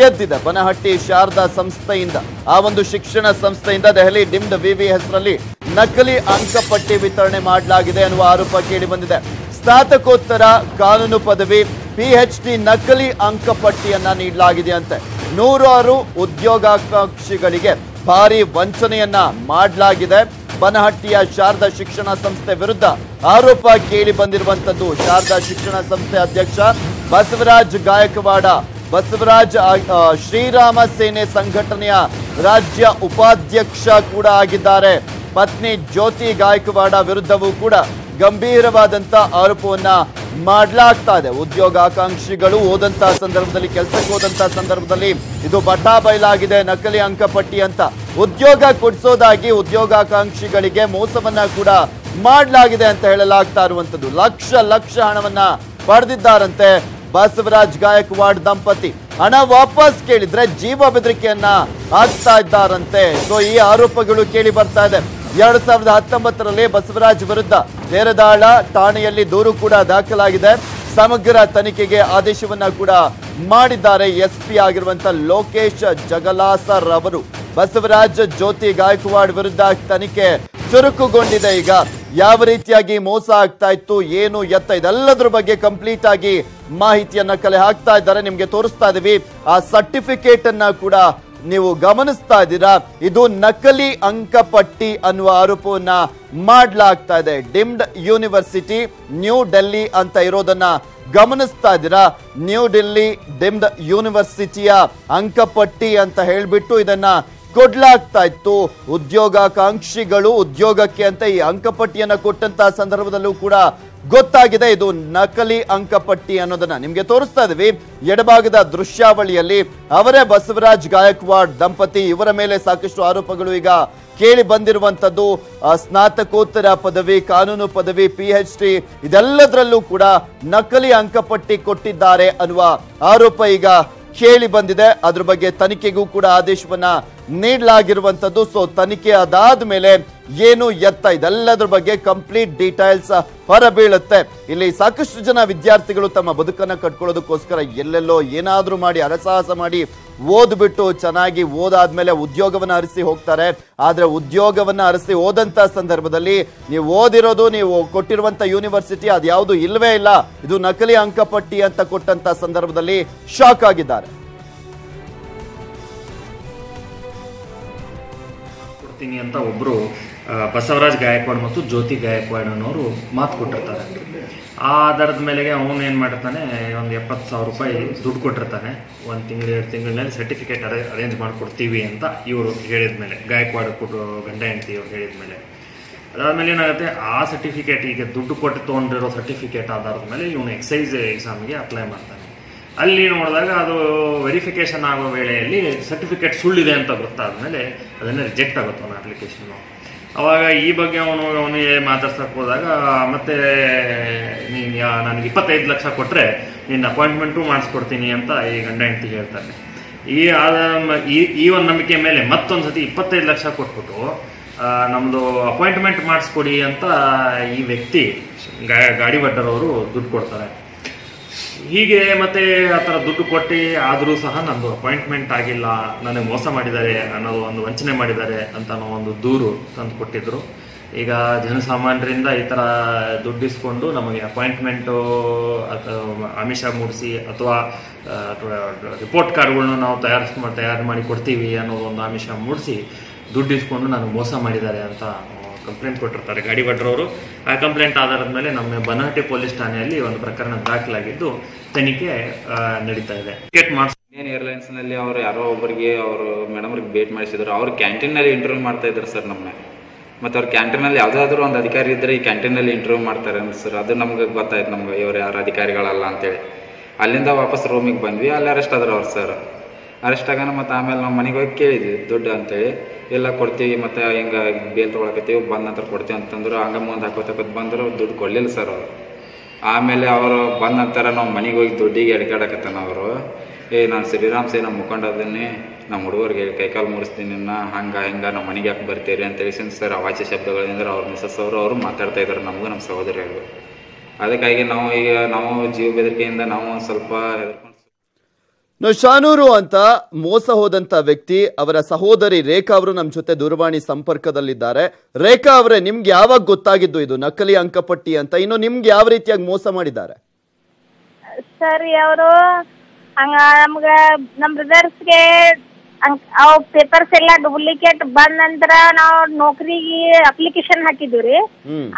ಎದ್ದಿದೆ. ಬನಹಟ್ಟಿ ಶಾರದಾ ಸಂಸ್ಥೆಯಿಂದ, ಆ ಒಂದು ಶಿಕ್ಷಣ ಸಂಸ್ಥೆಯಿಂದ ದೆಹಲಿ ಡಿಮ್ಡ್ ವಿವಿ ಹೆಸರಲ್ಲಿ ನಕಲಿ ಅಂಕಪಟ್ಟಿ ವಿತರಣೆ ಮಾಡಲಾಗಿದೆ ಅನ್ನುವ ಆರೋಪ ಕೇಳಿ ಬಂದಿದೆ. ಸ್ನಾತಕೋತ್ತರ ಕಾನೂನು ಪದವಿ ಪಿಎಚ್ ಡಿ ನಕಲಿ ಅಂಕಪಟ್ಟಿಯನ್ನ ನೀಡಲಾಗಿದೆ ಅಂತೆ ನೂರಾರು ಉದ್ಯೋಗಾಕಾಂಕ್ಷಿಗಳಿಗೆ ಭಾರಿ ವಂಚನೆಯನ್ನ ಮಾಡಲಾಗಿದೆ. ಬನಹಟ್ಟಿಯ ಶಾರದಾ ಶಿಕ್ಷಣ ಸಂಸ್ಥೆ ವಿರುದ್ಧ ಆರೋಪ ಕೇಳಿ ಬಂದಿರುವಂತದ್ದು ಶಾರದಾ ಶಿಕ್ಷಣ ಸಂಸ್ಥೆ ಅಧ್ಯಕ್ಷ ಬಸವರಾಜ್ ಗಾಯಕವಾಡ. ಬಸವರಾಜ್ ಶ್ರೀರಾಮ ಸೇನೆ ಸಂಘಟನೆಯ ರಾಜ್ಯ ಉಪಾಧ್ಯಕ್ಷ ಕೂಡ ಆಗಿದ್ದಾರೆ. ಪತ್ನಿ ಜ್ಯೋತಿ ಗಾಯಕವಾಡ ವಿರುದ್ಧವೂ ಕೂಡ ಗಂಭೀರವಾದಂತ ಆರೋಪವನ್ನ ಮಾಡಲಾಗ್ತಾ ಇದೆ. ಉದ್ಯೋಗಾಕಾಂಕ್ಷಿಗಳು ಹೋದಂತಹ ಸಂದರ್ಭದಲ್ಲಿ, ಕೆಲಸಕ್ಕೆ ಹೋದಂತ ಸಂದರ್ಭದಲ್ಲಿ ಇದು ಬಟಾ ಬಯಲಾಗಿದೆ ನಕಲಿ ಅಂಕಪಟ್ಟಿ ಅಂತ. ಉದ್ಯೋಗ ಕೊಡಿಸೋದಾಗಿ ಉದ್ಯೋಗಾಕಾಂಕ್ಷಿಗಳಿಗೆ ಮೋಸವನ್ನ ಕೂಡ ಮಾಡಲಾಗಿದೆ ಅಂತ ಹೇಳಲಾಗ್ತಾ ಇರುವಂತದ್ದು. ಲಕ್ಷ ಲಕ್ಷ ಹಣವನ್ನ ಪಡೆದಿದ್ದಾರಂತೆ ಬಸವರಾಜ್ ಗಾಯಕ್ವಾಡ್ ದಂಪತಿ. ಹಣ ವಾಪಸ್ ಕೇಳಿದ್ರೆ ಜೀವ ಬೆದರಿಕೆಯನ್ನ ಹಾಕ್ತಾ ಇದ್ದಾರಂತೆ. ಸೊ ಈ ಆರೋಪಗಳು ಕೇಳಿ ಬರ್ತಾ ಇದೆ. ಎರಡ್ ಸಾವಿರದ ಹತ್ತೊಂಬತ್ತರಲ್ಲಿ ಬಸವರಾಜ್ ವಿರುದ್ಧ ನೇರದಾಳ ಠಾಣೆಯಲ್ಲಿ ದೂರು ಕೂಡ ದಾಖಲಾಗಿದೆ. ಸಮಗ್ರ ತನಿಖೆಗೆ ಆದೇಶವನ್ನ ಕೂಡ ಮಾಡಿದ್ದಾರೆ ಎಸ್ ಪಿ ಆಗಿರುವಂತ ಲೋಕೇಶ್ ಜಗಲಾಸರ್ ಅವರು. ಬಸವರಾಜ್ ಜ್ಯೋತಿ ಗಾಯಕ್ವಾಡ್ ವಿರುದ್ಧ ತನಿಖೆ ಚುರುಕುಗೊಂಡಿದೆ. ಈಗ ಯಾವ ರೀತಿಯಾಗಿ ಮೋಸ ಆಗ್ತಾ ಇತ್ತು, ಏನು ಎತ್ತ, ಇದೆಲ್ಲದ್ರ ಬಗ್ಗೆ ಕಂಪ್ಲೀಟ್ ಆಗಿ ಮಾಹಿತಿಯನ್ನ ಕಲೆ ಹಾಕ್ತಾ ಇದ್ದಾರೆ. ನಿಮ್ಗೆ ತೋರಿಸ್ತಾ ಇದೀವಿ. ಆ ಸರ್ಟಿಫಿಕೇಟ್ ಅನ್ನ ಕೂಡ ನೀವು ಗಮನಿಸ್ತಾ ಇದ್ದೀರಾ? ಇದು ನಕಲಿ ಅಂಕಪಟ್ಟಿ ಅನ್ನುವ ಆರೋಪವನ್ನ ಮಾಡಲಾಗ್ತಾ ಇದೆ. ಡಿಮ್ಡ್ ಯೂನಿವರ್ಸಿಟಿ, ನ್ಯೂ ಡೆಲ್ಲಿ ಅಂತ ಇರೋದನ್ನ ಗಮನಿಸ್ತಾ ಇದ್ದೀರಾ? ನ್ಯೂ ಡೆಲ್ಲಿ ಡಿಮ್ಡ್ ಯೂನಿವರ್ಸಿಟಿಯ ಅಂಕಪಟ್ಟಿ ಅಂತ ಹೇಳ್ಬಿಟ್ಟು ಇದನ್ನ ಕೊಡ್ಲಾಗ್ತಾ ಇತ್ತು. ಉದ್ಯೋಗಾಕಾಂಕ್ಷಿಗಳು ಉದ್ಯೋಗಕ್ಕೆ ಅಂತ ಈ ಅಂಕಪಟ್ಟಿಯನ್ನ ಕೊಟ್ಟಂತಹ ಸಂದರ್ಭದಲ್ಲೂ ಕೂಡ ಗೊತ್ತಾಗಿದೆ, ಇದು ನಕಲಿ ಅಂಕಪಟ್ಟಿ ಅನ್ನೋದನ್ನ ನಿಮ್ಗೆ ತೋರಿಸ್ತಾ ಇದೀವಿ. ಎಡಭಾಗದ ದೃಶ್ಯಾವಳಿಯಲ್ಲಿ ಅವರೇ ಬಸವರಾಜ್ ಗಾಯಕ್ವಾಡ್ ದಂಪತಿ, ಇವರ ಮೇಲೆ ಸಾಕಷ್ಟು ಆರೋಪಗಳು ಈಗ ಕೇಳಿ ಬಂದಿರುವಂತದ್ದು ಸ್ನಾತಕೋತ್ತರ ಪದವಿ, ಕಾನೂನು ಪದವಿ ಪಿ ಎಚ್ ಡಿ ಇದೆಲ್ಲದರಲ್ಲೂ ಕೂಡ ನಕಲಿ ಅಂಕಪಟ್ಟಿ ಕೊಟ್ಟಿದ್ದಾರೆ ಅನ್ನುವ ಆರೋಪ ಈಗ ಕೇಳಿ ಬಂದಿದೆ. ಅದ್ರ ಬಗ್ಗೆ ತನಿಖೆಗೂ ಕೂಡ ಆದೇಶವನ್ನ ನೀಡಲಾಗಿರುವಂತದ್ದು ಸೊ ತನಿಖೆ ಅದಾದ ಮೇಲೆ ಏನು ಎತ್ತ? ಇದೆಲ್ಲದ್ರ ಬಗ್ಗೆ ಕಂಪ್ಲೀಟ್ ಡೀಟೈಲ್ಸ್ ಹೊರಬೀಳುತ್ತೆ. ಇಲ್ಲಿ ಸಾಕಷ್ಟು ಜನ ವಿದ್ಯಾರ್ಥಿಗಳು ತಮ್ಮ ಬದುಕನ್ನ ಕಟ್ಕೊಳ್ಳೋದಕ್ಕೋಸ್ಕರ ಎಲ್ಲೆಲ್ಲೋ ಏನಾದ್ರೂ ಮಾಡಿ, ಅರಸಾಹಸ ಮಾಡಿ ಓದ್ಬಿಟ್ಟು ಚೆನ್ನಾಗಿ ಓದಾದ್ಮೇಲೆ ಉದ್ಯೋಗವನ್ನ ಅರಸಿ ಹೋಗ್ತಾರೆ. ಆದ್ರೆ ಉದ್ಯೋಗವನ್ನ ಅರಸಿ ಓದಂತ ಸಂದರ್ಭದಲ್ಲಿ ನೀವು ಓದಿರೋದು, ನೀವು ಕೊಟ್ಟಿರುವಂತ ಯೂನಿವರ್ಸಿಟಿ ಅದ್ಯಾವುದು ಇಲ್ಲವೇ ಇಲ್ಲ. ಇದು ನಕಲಿ ಅಂಕಪಟ್ಟಿ ಅಂತ ಕೊಟ್ಟಂತ ಸಂದರ್ಭದಲ್ಲಿ ಶಾಕ್ ಆಗಿದ್ದಾರೆ. ಕೊಡ್ತೀನಿ ಅಂತ ಒಬ್ಬರು ಬಸವರಾಜ್ ಗಾಯಕ್ವಾಡ್ ಮತ್ತು ಜ್ಯೋತಿ ಗಾಯಕ್ವಾಡ್ ಅನ್ನೋರು ಮಾತು ಕೊಟ್ಟಿರ್ತಾರೆ. ಆ ಆಧಾರದ ಮೇಲೆಗೆ ಅವನು ಏನು ಮಾಡಿರ್ತಾನೆ ಒಂದು ಎಪ್ಪತ್ತು ಸಾವಿರ ರೂಪಾಯಿ ದುಡ್ಡು ಕೊಟ್ಟಿರ್ತಾನೆ. ಒಂದು ತಿಂಗಳು, ಎರಡು ತಿಂಗಳಿನಲ್ಲಿ ಸರ್ಟಿಫಿಕೇಟ್ ಅರೇ ಅರೇಂಜ್ ಮಾಡಿಕೊಡ್ತೀವಿ ಅಂತ ಇವರು ಹೇಳಿದ ಮೇಲೆ, ಗಾಯಕ್ವಾಡ್ ಕೊಟ್ಟು ಗಂಡ ಹೆಂಡತಿ ಇವರು ಹೇಳಿದ ಮೇಲೆ. ಅದಾದಮೇಲೆ ಏನಾಗುತ್ತೆ, ಆ ಸರ್ಟಿಫಿಕೇಟ್ ಈಗ ದುಡ್ಡು ಕೊಟ್ಟು ತೊಗೊಂಡಿರೋ ಸರ್ಟಿಫಿಕೇಟ್ ಆಧಾರದ ಮೇಲೆ ಇವನು ಎಕ್ಸೈಸ್ ಎಕ್ಸಾಮ್ಗೆ ಅಪ್ಲೈ ಮಾಡ್ತಾನೆ. ಅಲ್ಲಿ ನೋಡಿದಾಗ ಅದು ವೆರಿಫಿಕೇಷನ್ ಆಗೋ ವೇಳೆಯಲ್ಲಿ ಸರ್ಟಿಫಿಕೇಟ್ ಸುಳ್ಳಿದೆ ಅಂತ ಗೊತ್ತಾದ್ಮೇಲೆ ಅದನ್ನು ರಿಜೆಕ್ಟ್ ಆಗುತ್ತೆ ಅವನ ಅಪ್ಲಿಕೇಶನ್ನು ಅವಾಗ ಈ ಬಗ್ಗೆ ಅವನು, ಅವನಿಗೆ ಮಾತಾಡ್ಸೋಕೆ ಹೋದಾಗ ಮತ್ತೆ ನೀನು ನನಗೆ ಇಪ್ಪತ್ತೈದು ಲಕ್ಷ ಕೊಟ್ಟರೆ ನಿನ್ನ ಅಪಾಯಿಂಟ್ಮೆಂಟು ಮಾಡಿಸ್ಕೊಡ್ತೀನಿ ಅಂತ ಈ ಗಂಡ ಹೆಂಡತಿ ಹೇಳ್ತಾರೆ. ಈ ಆದ, ಈ ಒಂದು ನಂಬಿಕೆ ಮೇಲೆ ಮತ್ತೊಂದು ಸತಿ ಇಪ್ಪತ್ತೈದು ಲಕ್ಷ ಕೊಟ್ಬಿಟ್ಟು ನಮ್ಮದು ಅಪಾಯಿಂಟ್ಮೆಂಟ್ ಮಾಡಿಸ್ಕೊಡಿ ಅಂತ ಈ ವ್ಯಕ್ತಿ ಗಾಡಿ ಭಟ್ಟರವರು ದುಡ್ಡು ಕೊಡ್ತಾರೆ. ಹೀಗೆ ಮತ್ತೆ ಆ ಥರ ದುಡ್ಡು ಕೊಟ್ಟು ಆದರೂ ಸಹ ನಂದು ಅಪಾಯಿಂಟ್ಮೆಂಟ್ ಆಗಿಲ್ಲ. ನನಗೆ ಮೋಸ ಮಾಡಿದ್ದಾರೆ ಅನ್ನೋದು ಒಂದು ವಂಚನೆ ಮಾಡಿದ್ದಾರೆ ಅಂತ ಒಂದು ದೂರು ತಂದು ಕೊಟ್ಟಿದ್ರು. ಈಗ ಜನಸಾಮಾನ್ಯರಿಂದ ಈ ಥರ ದುಡ್ಡಿಸ್ಕೊಂಡು ನಮಗೆ ಅಪಾಯಿಂಟ್ಮೆಂಟು ಅಥವಾ ಆಮಿಷ ಮೂಡಿಸಿ ಅಥವಾ ರಿಪೋರ್ಟ್ ಕಾರ್ಡ್ಗಳನ್ನ ನಾವು ತಯಾರಿಸ್, ತಯಾರು ಮಾಡಿ ಕೊಡ್ತೀವಿ ಅನ್ನೋದು ಒಂದು ಆಮಿಷ ಮೂಡಿಸಿ ದುಡ್ಡಿಸ್ಕೊಂಡು ನನಗೆ ಮೋಸ ಮಾಡಿದ್ದಾರೆ ಅಂತ ಕಂಪ್ಲೇಂಟ್ ಕೊಟ್ಟಿರ್ತಾರೆ, ಗಾಡಿ ಭಟ್ರವರು ಆ ಕಂಪ್ಲೇಂಟ್ ಆಧಾರದ ಮೇಲೆ ನಮ್ಮ ಬನಹಟ್ಟಿ ಪೊಲೀಸ್ ಠಾಣೆಯಲ್ಲಿ ಒಂದು ಪ್ರಕರಣ ದಾಖಲಾಗಿದ್ದು ತನಿಖೆ ನಡೀತಾ ಇದೆ. ಟಿಕೆಟ್ ಮಾಡಿಸ್ ಇಂಡಿಯನ್ ಏರ್ಲೈನ್ಸ್ನಲ್ಲಿ ಅವರು ಯಾರೋ ಒಬ್ಬರಿಗೆ ಅವರು ಮೇಡಮ್ ಅವ್ರಿಗೆ ಭೇಟಿ ಮಾಡಿಸಿದ್ರು. ಅವ್ರು ಕ್ಯಾಂಟೀನ್ನಲ್ಲಿ ಇಂಟರ್ವ್ಯೂ ಮಾಡ್ತಾ ಇದ್ರು ಸರ್ ನಮ್ಮನ್ನ ಮತ್ತೆ ಅವ್ರ ಕ್ಯಾಂಟೀನ್ನಲ್ಲಿ ಯಾವ್ದಾದ್ರು ಒಂದು ಅಧಿಕಾರಿ ಇದ್ರೆ ಈ ಕ್ಯಾಂಟೀನ್ನಲ್ಲಿ ಇಂಟರ್ವ್ಯೂ ಮಾಡ್ತಾರೆ ಅಂತ ಸರ್. ಅದು ನಮ್ಗೆ ಗೊತ್ತಾಯ್ತು ನಮ್ಗೆ, ಇವ್ರು ಯಾರು ಅಧಿಕಾರಿಗಳಲ್ಲ ಅಂತೇಳಿ. ಅಲ್ಲಿಂದ ವಾಪಸ್ ರೂಮಿಗೆ ಬಂದ್ವಿ, ಅಲ್ಲಿ ಅರೆಸ್ಟ್ ಆದ್ರು ಅವ್ರು ಸರ್. ಅರೆಸ್ಟ್ ಆಗಾನ ಮತ್ತೆ ಆಮೇಲೆ ನಾವು ಮನೆಗೆ ಹೋಗಿ ಕೇಳಿದ್ವಿ, ದುಡ್ಡು ಅಂತೇಳಿ, ಎಲ್ಲ ಕೊಡ್ತೀವಿ, ಮತ್ತೆ ಹಿಂಗ ಬೇಲ್ ತೊಗೊಳಕತ್ತೀವಿ, ಬಂದ ನಂತರ ಕೊಡ್ತೀವಿ ಅಂತಂದ್ರು, ಹಂಗ ಮುಂದೆ ಹಾಕೋತಕ್ಕದ್ ಬಂದ್ರು ದುಡ್ಡು ಕೊಡ್ಲಿಲ್ಲ ಸರ್ ಅವರು. ಆಮೇಲೆ ಅವರು ಬಂದ ನಂತರ ನಾವು ಮನೆಗೆ ಹೋಗಿ ದುಡ್ಡಿಗೆ ಎಡ್ಕಾಡಕತ್ತಾನ ಅವರು. ಏ, ನಾನು ಶ್ರೀರಾಮ್ ಸೇ ನಮ್ಮ ಮುಖಂಡದನ್ನೇ ನಮ್ಮ ಹುಡುಗರಿಗೆ ಕೈಕಾಲು ಮುರಿಸ್ತೀನಿ ಹಂಗ, ಹಿಂಗ ನಮ್ಮ ಮನೆಗೆ ಯಾಕೆ ಬರ್ತೀರಿ? ಅಂತ ಹೇಳಿ ಸರ್ ಅವಾಚ್ಯ ಶಬ್ದಗಳಿಂದ ಅವ್ರ ಮಿಸಸ್ ಅವರು ಅವರು ಮಾತಾಡ್ತಾ ಇದ್ದಾರೆ ನಮಗೂ ನಮ್ಮ ಸಹೋದರಿಗಳು ಅದಕ್ಕಾಗಿ ನಾವು ಈಗ, ನಾವು ಜೀವ ಬೆದರಿಕೆಯಿಂದ ನಾವು ಸ್ವಲ್ಪ ಶಾನೂರು ಅಂತ ಮೋಸ ಹೋದಂತ ವ್ಯಕ್ತಿ ಅವರ ಸಹೋದರಿ ರೇಖಾ ಅವರು ನಮ್ಮ ಜೊತೆ ದೂರವಾಣಿ ಸಂಪರ್ಕದಲ್ಲಿದ್ದಾರೆ. ರೇಖಾ ಅವರೇ, ನಿಮ್ಗೆ ಯಾವಾಗ ಗೊತ್ತಾಗಿದ್ದು ಇದು? ನಕಲಿ ಅಂಕಪಟ್ಟಿ ಅಂತ. ಇನ್ನು ನಿಮ್ಗೆ ಯಾವ ರೀತಿಯಾಗಿ ಮೋಸ ಮಾಡಿದ್ದಾರೆ? ಸರಿ, ಅವರು ನಮ್ಗ, ನಮ್ ಬ್ರದರ್ಸ್ಗೆ ಅವ್ ಪೇಪರ್ಸ್ ಎಲ್ಲ ಡೂಪ್ಲಿಕೇಟ್ ಬಂದ ನಂತರ ನಾವು ನೌಕರಿಗೆ ಅಪ್ಲಿಕೇಶನ್ ಹಾಕಿದ್ವಿ ರೀ.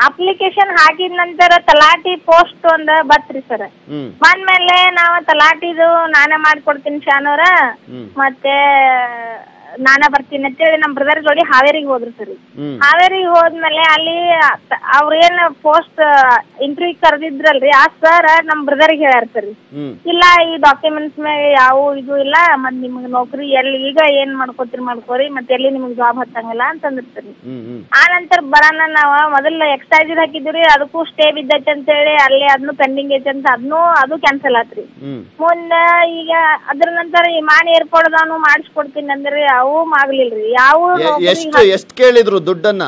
ಅಪ್ಲಿಕೇಶನ್ ಹಾಕಿದ ನಂತರ ತಲಾಟಿ ಪೋಸ್ಟ್ ಒಂದ್ ಬತ್ರಿ ಸರ್ ಬಂದ್ಮೇಲೆ ನಾವು ತಲಾಟಿದು ನಾನೇ ಮಾಡ್ಕೊಡ್ತೀನಿ ಶಾನವ್ರ. ಮತ್ತೆ ನಾನೇ ಬರ್ತೀನಿ ಅಂತೇಳಿ ನಮ್ ಬ್ರದರ್ ಜೋಡಿ ಹಾವೇರಿಗೆ ಹೋದ್ರು ಸರ್. ಹ್ಮ್. ಹಾವೇರಿಗೆ ಹೋದ್ಮೇಲೆ ಅಲ್ಲಿ ಅವ್ರೇನ್ ಪೋಸ್ಟ್ ಇಂಟರ್ವ್ಯೂ ಕರೆದಿದ್ರಲ್ರಿ ಆ ಸರ್ ನಮ್ ಬ್ರದರ್ಗೆ ಹೇಳ್ಯಾರ ಸರ್. ಹ್ಮ್. ಇಲ್ಲ ಈ ಡಾಕ್ಯುಮೆಂಟ್ಸ್ ಮೇಲೆ ಯಾವ ಇದು ಇಲ್ಲ ಮತ್ ನಿಮ್ಗೆ ನೌಕರಿ ಎಲ್ಲಿ ಈಗ ಏನ್ ಮಾಡ್ಕೋತೀರಿ ಮಾಡ್ಕೋರಿ ಮತ್ತೆ ಎಲ್ಲಿ ನಿಮ್ಗೆ ಜಾಬ್ ಹತ್ತಂಗಿಲ್ಲ ಹ್ಮ್ ಹ್ಮ್. ಆ ನಂತರ ಬರೋಣ ನಾವ ಮೊದಲ ಎಕ್ಸೈಸ್ ಹಾಕಿದ್ವಿ ಅದಕ್ಕೂ ಸ್ಟೇ ಬಿದ್ದೈತೆ ಅಂತ ಹೇಳಿ ಅಲ್ಲಿ ಅದನ್ನು ಪೆಂಡಿಂಗ್ ಐತೆ ಅಂತ ಅದನ್ನು ಅದು ಕ್ಯಾನ್ಸಲ್ ಆತ್ರಿ. ಹ್ಮ್. ಮುಂದ ಈಗ ಅದ್ರ ನಂತರ ಈ ಮಾನ್ ಏರ್ಪೋರ್ಟ್ ಮಾಡಿಸ್ಕೊಡ್ತೀನಿ ಅಂದ್ರೆ ಅವು ಆಗ್ಲಿಲ್ರಿ ಯಾವ ಎಷ್ಟು ಎಷ್ಟು ಕೇಳಿದ್ರು ದುಡ್ಡನ್ನ?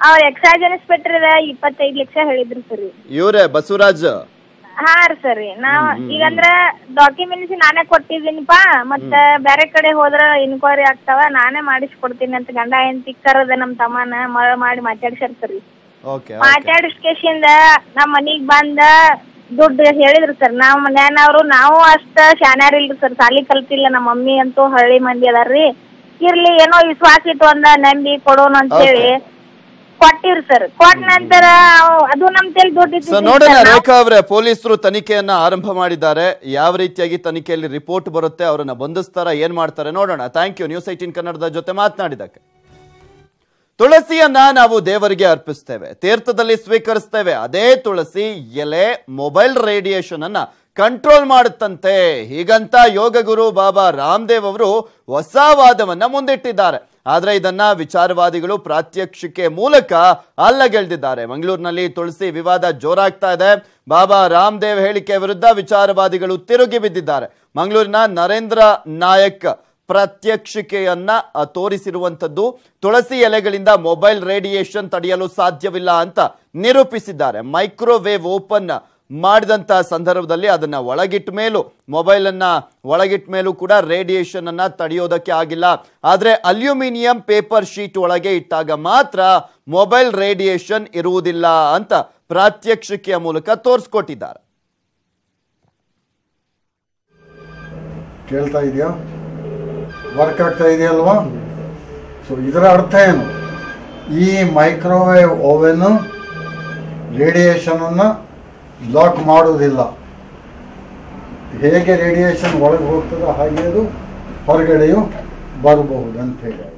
ಅವ್ರ ಎಕ್ಸೈಸ್ ಇನ್ಸ್ಪೆಕ್ಟರ್ ಇಪ್ಪತ್ತೈದು ಲಕ್ಷ ಹೇಳಿದ್ರು ಸರಿ. ಇವ್ರೆ ಬಸವರಾಜ್? ಹಾ ಸರಿ ನಾವ್ ಈಗಂದ್ರ ಡಾಕ್ಯುಮೆಂಟ್ಸ್ ನಾನೇ ಕೊಟ್ಟಿದ್ದೀನಿಪಾ ಮತ್ತ ಬೇರೆ ಕಡೆ ಹೋದ್ರ ಇನ್ಕ್ವೈರಿ ಆಗ್ತಾವ ನಾನೇ ಮಾಡಿಸ್ಕೊಡ್ತೀನಿ ಅಂತ ಗಂಡ ಹೆಂಡತಿ ಕರದ ನಮ್ ತಮ್ಮನ ಮಾಡಿ ಸರಿ. ಓಕೆ ಮಾತಾಡಿಸ್ಕೇಶಿಂದ ನಮ್ಮ ಮನಿಗ್ ಬಂದ ದುಡ್ಡು ಹೇಳಿದ್ರು ಸರ್ ನಾವ್ ಮನ್ಯಾನವ್ರು ನಾವು ಅಷ್ಟ ಇಲ್ರಿ ಸರ್ ಸಾಲಿ ಕಲ್ತಿಲ್ಲ ನಮ್ಮ ಮಮ್ಮಿ ಅಂತೂ ಹಳ್ಳಿ ಮಂದಿ ಅದಾರ್ರಿ ಇರ್ಲಿ ಏನೋ ವಿಶ್ವಾಸ ಇಟ್ಟು ಒಂದ ನಂಬಿ ಕೊಡೋಣ ಅಂತ ಹೇಳಿ ಕೊಟ್ಟಿವ್ರಿ ಸರ್ ಕೊಟ್ಟ ನಂತರ ಅವ್- ಅದು ನಮ್ ತಲೆ ದುಡ್ಡು ಸೊ ನೋಡೋಣ ರೇಖಾ ಅವರೇ ಪೊಲೀಸರು ತನಿಖೆಯನ್ನ ಆರಂಭ ಮಾಡಿದ್ದಾರೆ. ಯಾವ ರೀತಿಯಾಗಿ ತನಿಖೆಯಲ್ಲಿ ರಿಪೋರ್ಟ್ ಬರುತ್ತೆ ಅವರನ್ನ ಬಂಧಿಸ್ತಾರ ಏನ್ ಮಾಡ್ತಾರೆ ನೋಡೋಣ. ಥ್ಯಾಂಕ್ ಯು ನ್ಯೂಸ್ ಏಟೀನ್ ಕನ್ನಡದ ಜೊತೆ ಮಾತನಾಡಿದಕ್ಕೆ ತುಳಸಿಯನ್ನ ನಾವು ದೇವರಿಗೆ ಅರ್ಪಿಸ್ತೇವೆ, ತೀರ್ಥದಲ್ಲಿ ಸ್ವೀಕರಿಸ್ತೇವೆ. ಅದೇ ತುಳಸಿ ಎಲೆ ಮೊಬೈಲ್ ರೇಡಿಯೇಷನ್ ಅನ್ನ ಕಂಟ್ರೋಲ್ ಮಾಡುತ್ತಂತೆ. ಹೀಗಂತ ಯೋಗ ಗುರು ಬಾಬಾ ರಾಮದೇವ್ ಅವರು ಹೊಸ ವಾದವನ್ನ ಮುಂದಿಟ್ಟಿದ್ದಾರೆ. ಆದರೆ ಇದನ್ನ ವಿಚಾರವಾದಿಗಳು ಪ್ರಾತ್ಯಕ್ಷಿಕೆ ಮೂಲಕ ಅಲ್ಲಗೆಳೆದಿದ್ದಾರೆ. ಮಂಗಳೂರಿನಲ್ಲಿ ತುಳಸಿ ವಿವಾದ ಜೋರಾಗ್ತಾ ಇದೆ. ಬಾಬಾ ರಾಮದೇವ್ ಹೇಳಿಕೆ ವಿರುದ್ಧ ವಿಚಾರವಾದಿಗಳು ತಿರುಗಿ ಬಿದ್ದಿದ್ದಾರೆ. ಮಂಗಳೂರಿನ ನರೇಂದ್ರ ನಾಯಕ್ ಪ್ರಾತ್ಯಕ್ಷಿಕೆಯನ್ನ ತೋರಿಸಿರುವಂಥದ್ದು ತುಳಸಿ ಎಲೆಗಳಿಂದ ಮೊಬೈಲ್ ರೇಡಿಯೇಷನ್ ತಡೆಯಲು ಸಾಧ್ಯವಿಲ್ಲ ಅಂತ ನಿರೂಪಿಸಿದ್ದಾರೆ. ಮೈಕ್ರೋವೇವ್ ಓಪನ್ ಮಾಡಿದಂತ ಸಂದರ್ಭದಲ್ಲಿ ಅದನ್ನ ಒಳಗಿಟ್ಟ ಮೇಲೂ ಮೊಬೈಲ್ ಅನ್ನ ಒಳಗಿಟ್ಟ ಮೇಲೂ ಕೂಡ ರೇಡಿಯೇಷನ್ ಅನ್ನ ತಡೆಯೋದಕ್ಕೆ ಆಗಿಲ್ಲ. ಆದ್ರೆ ಅಲ್ಯೂಮಿನಿಯಂ ಪೇಪರ್ ಶೀಟ್ ಒಳಗೆ ಇಟ್ಟಾಗ ಮಾತ್ರ ಮೊಬೈಲ್ ರೇಡಿಯೇಷನ್ ಇರುವುದಿಲ್ಲ ಅಂತ ಪ್ರಾತ್ಯಕ್ಷಿಕೆಯ ಮೂಲಕ ತೋರಿಸ್ಕೊಟ್ಟಿದ್ದಾರೆ. ಕೇಳ್ತಾ ಇದೆಯಾ? ವರ್ಕ್ ಆಗ್ತಾ ಇದೆಯಲ್ವಾ? ಸೊ ಇದರ ಅರ್ಥ ಏನು? ಈ ಮೈಕ್ರೋವೇವ್ ಓವೆನ್ ರೇಡಿಯೇಷನನ್ನು ಬ್ಲಾಕ್ ಮಾಡುವುದಿಲ್ಲ. ಹೇಗೆ ರೇಡಿಯೇಷನ್ ಒಳಗೆ ಹೋಗ್ತದೋ ಹಾಗೆ ಅದು ಹೊರಗಡೆಯೂ ಬರಬಹುದು ಅಂತ ಹೇಳಿ.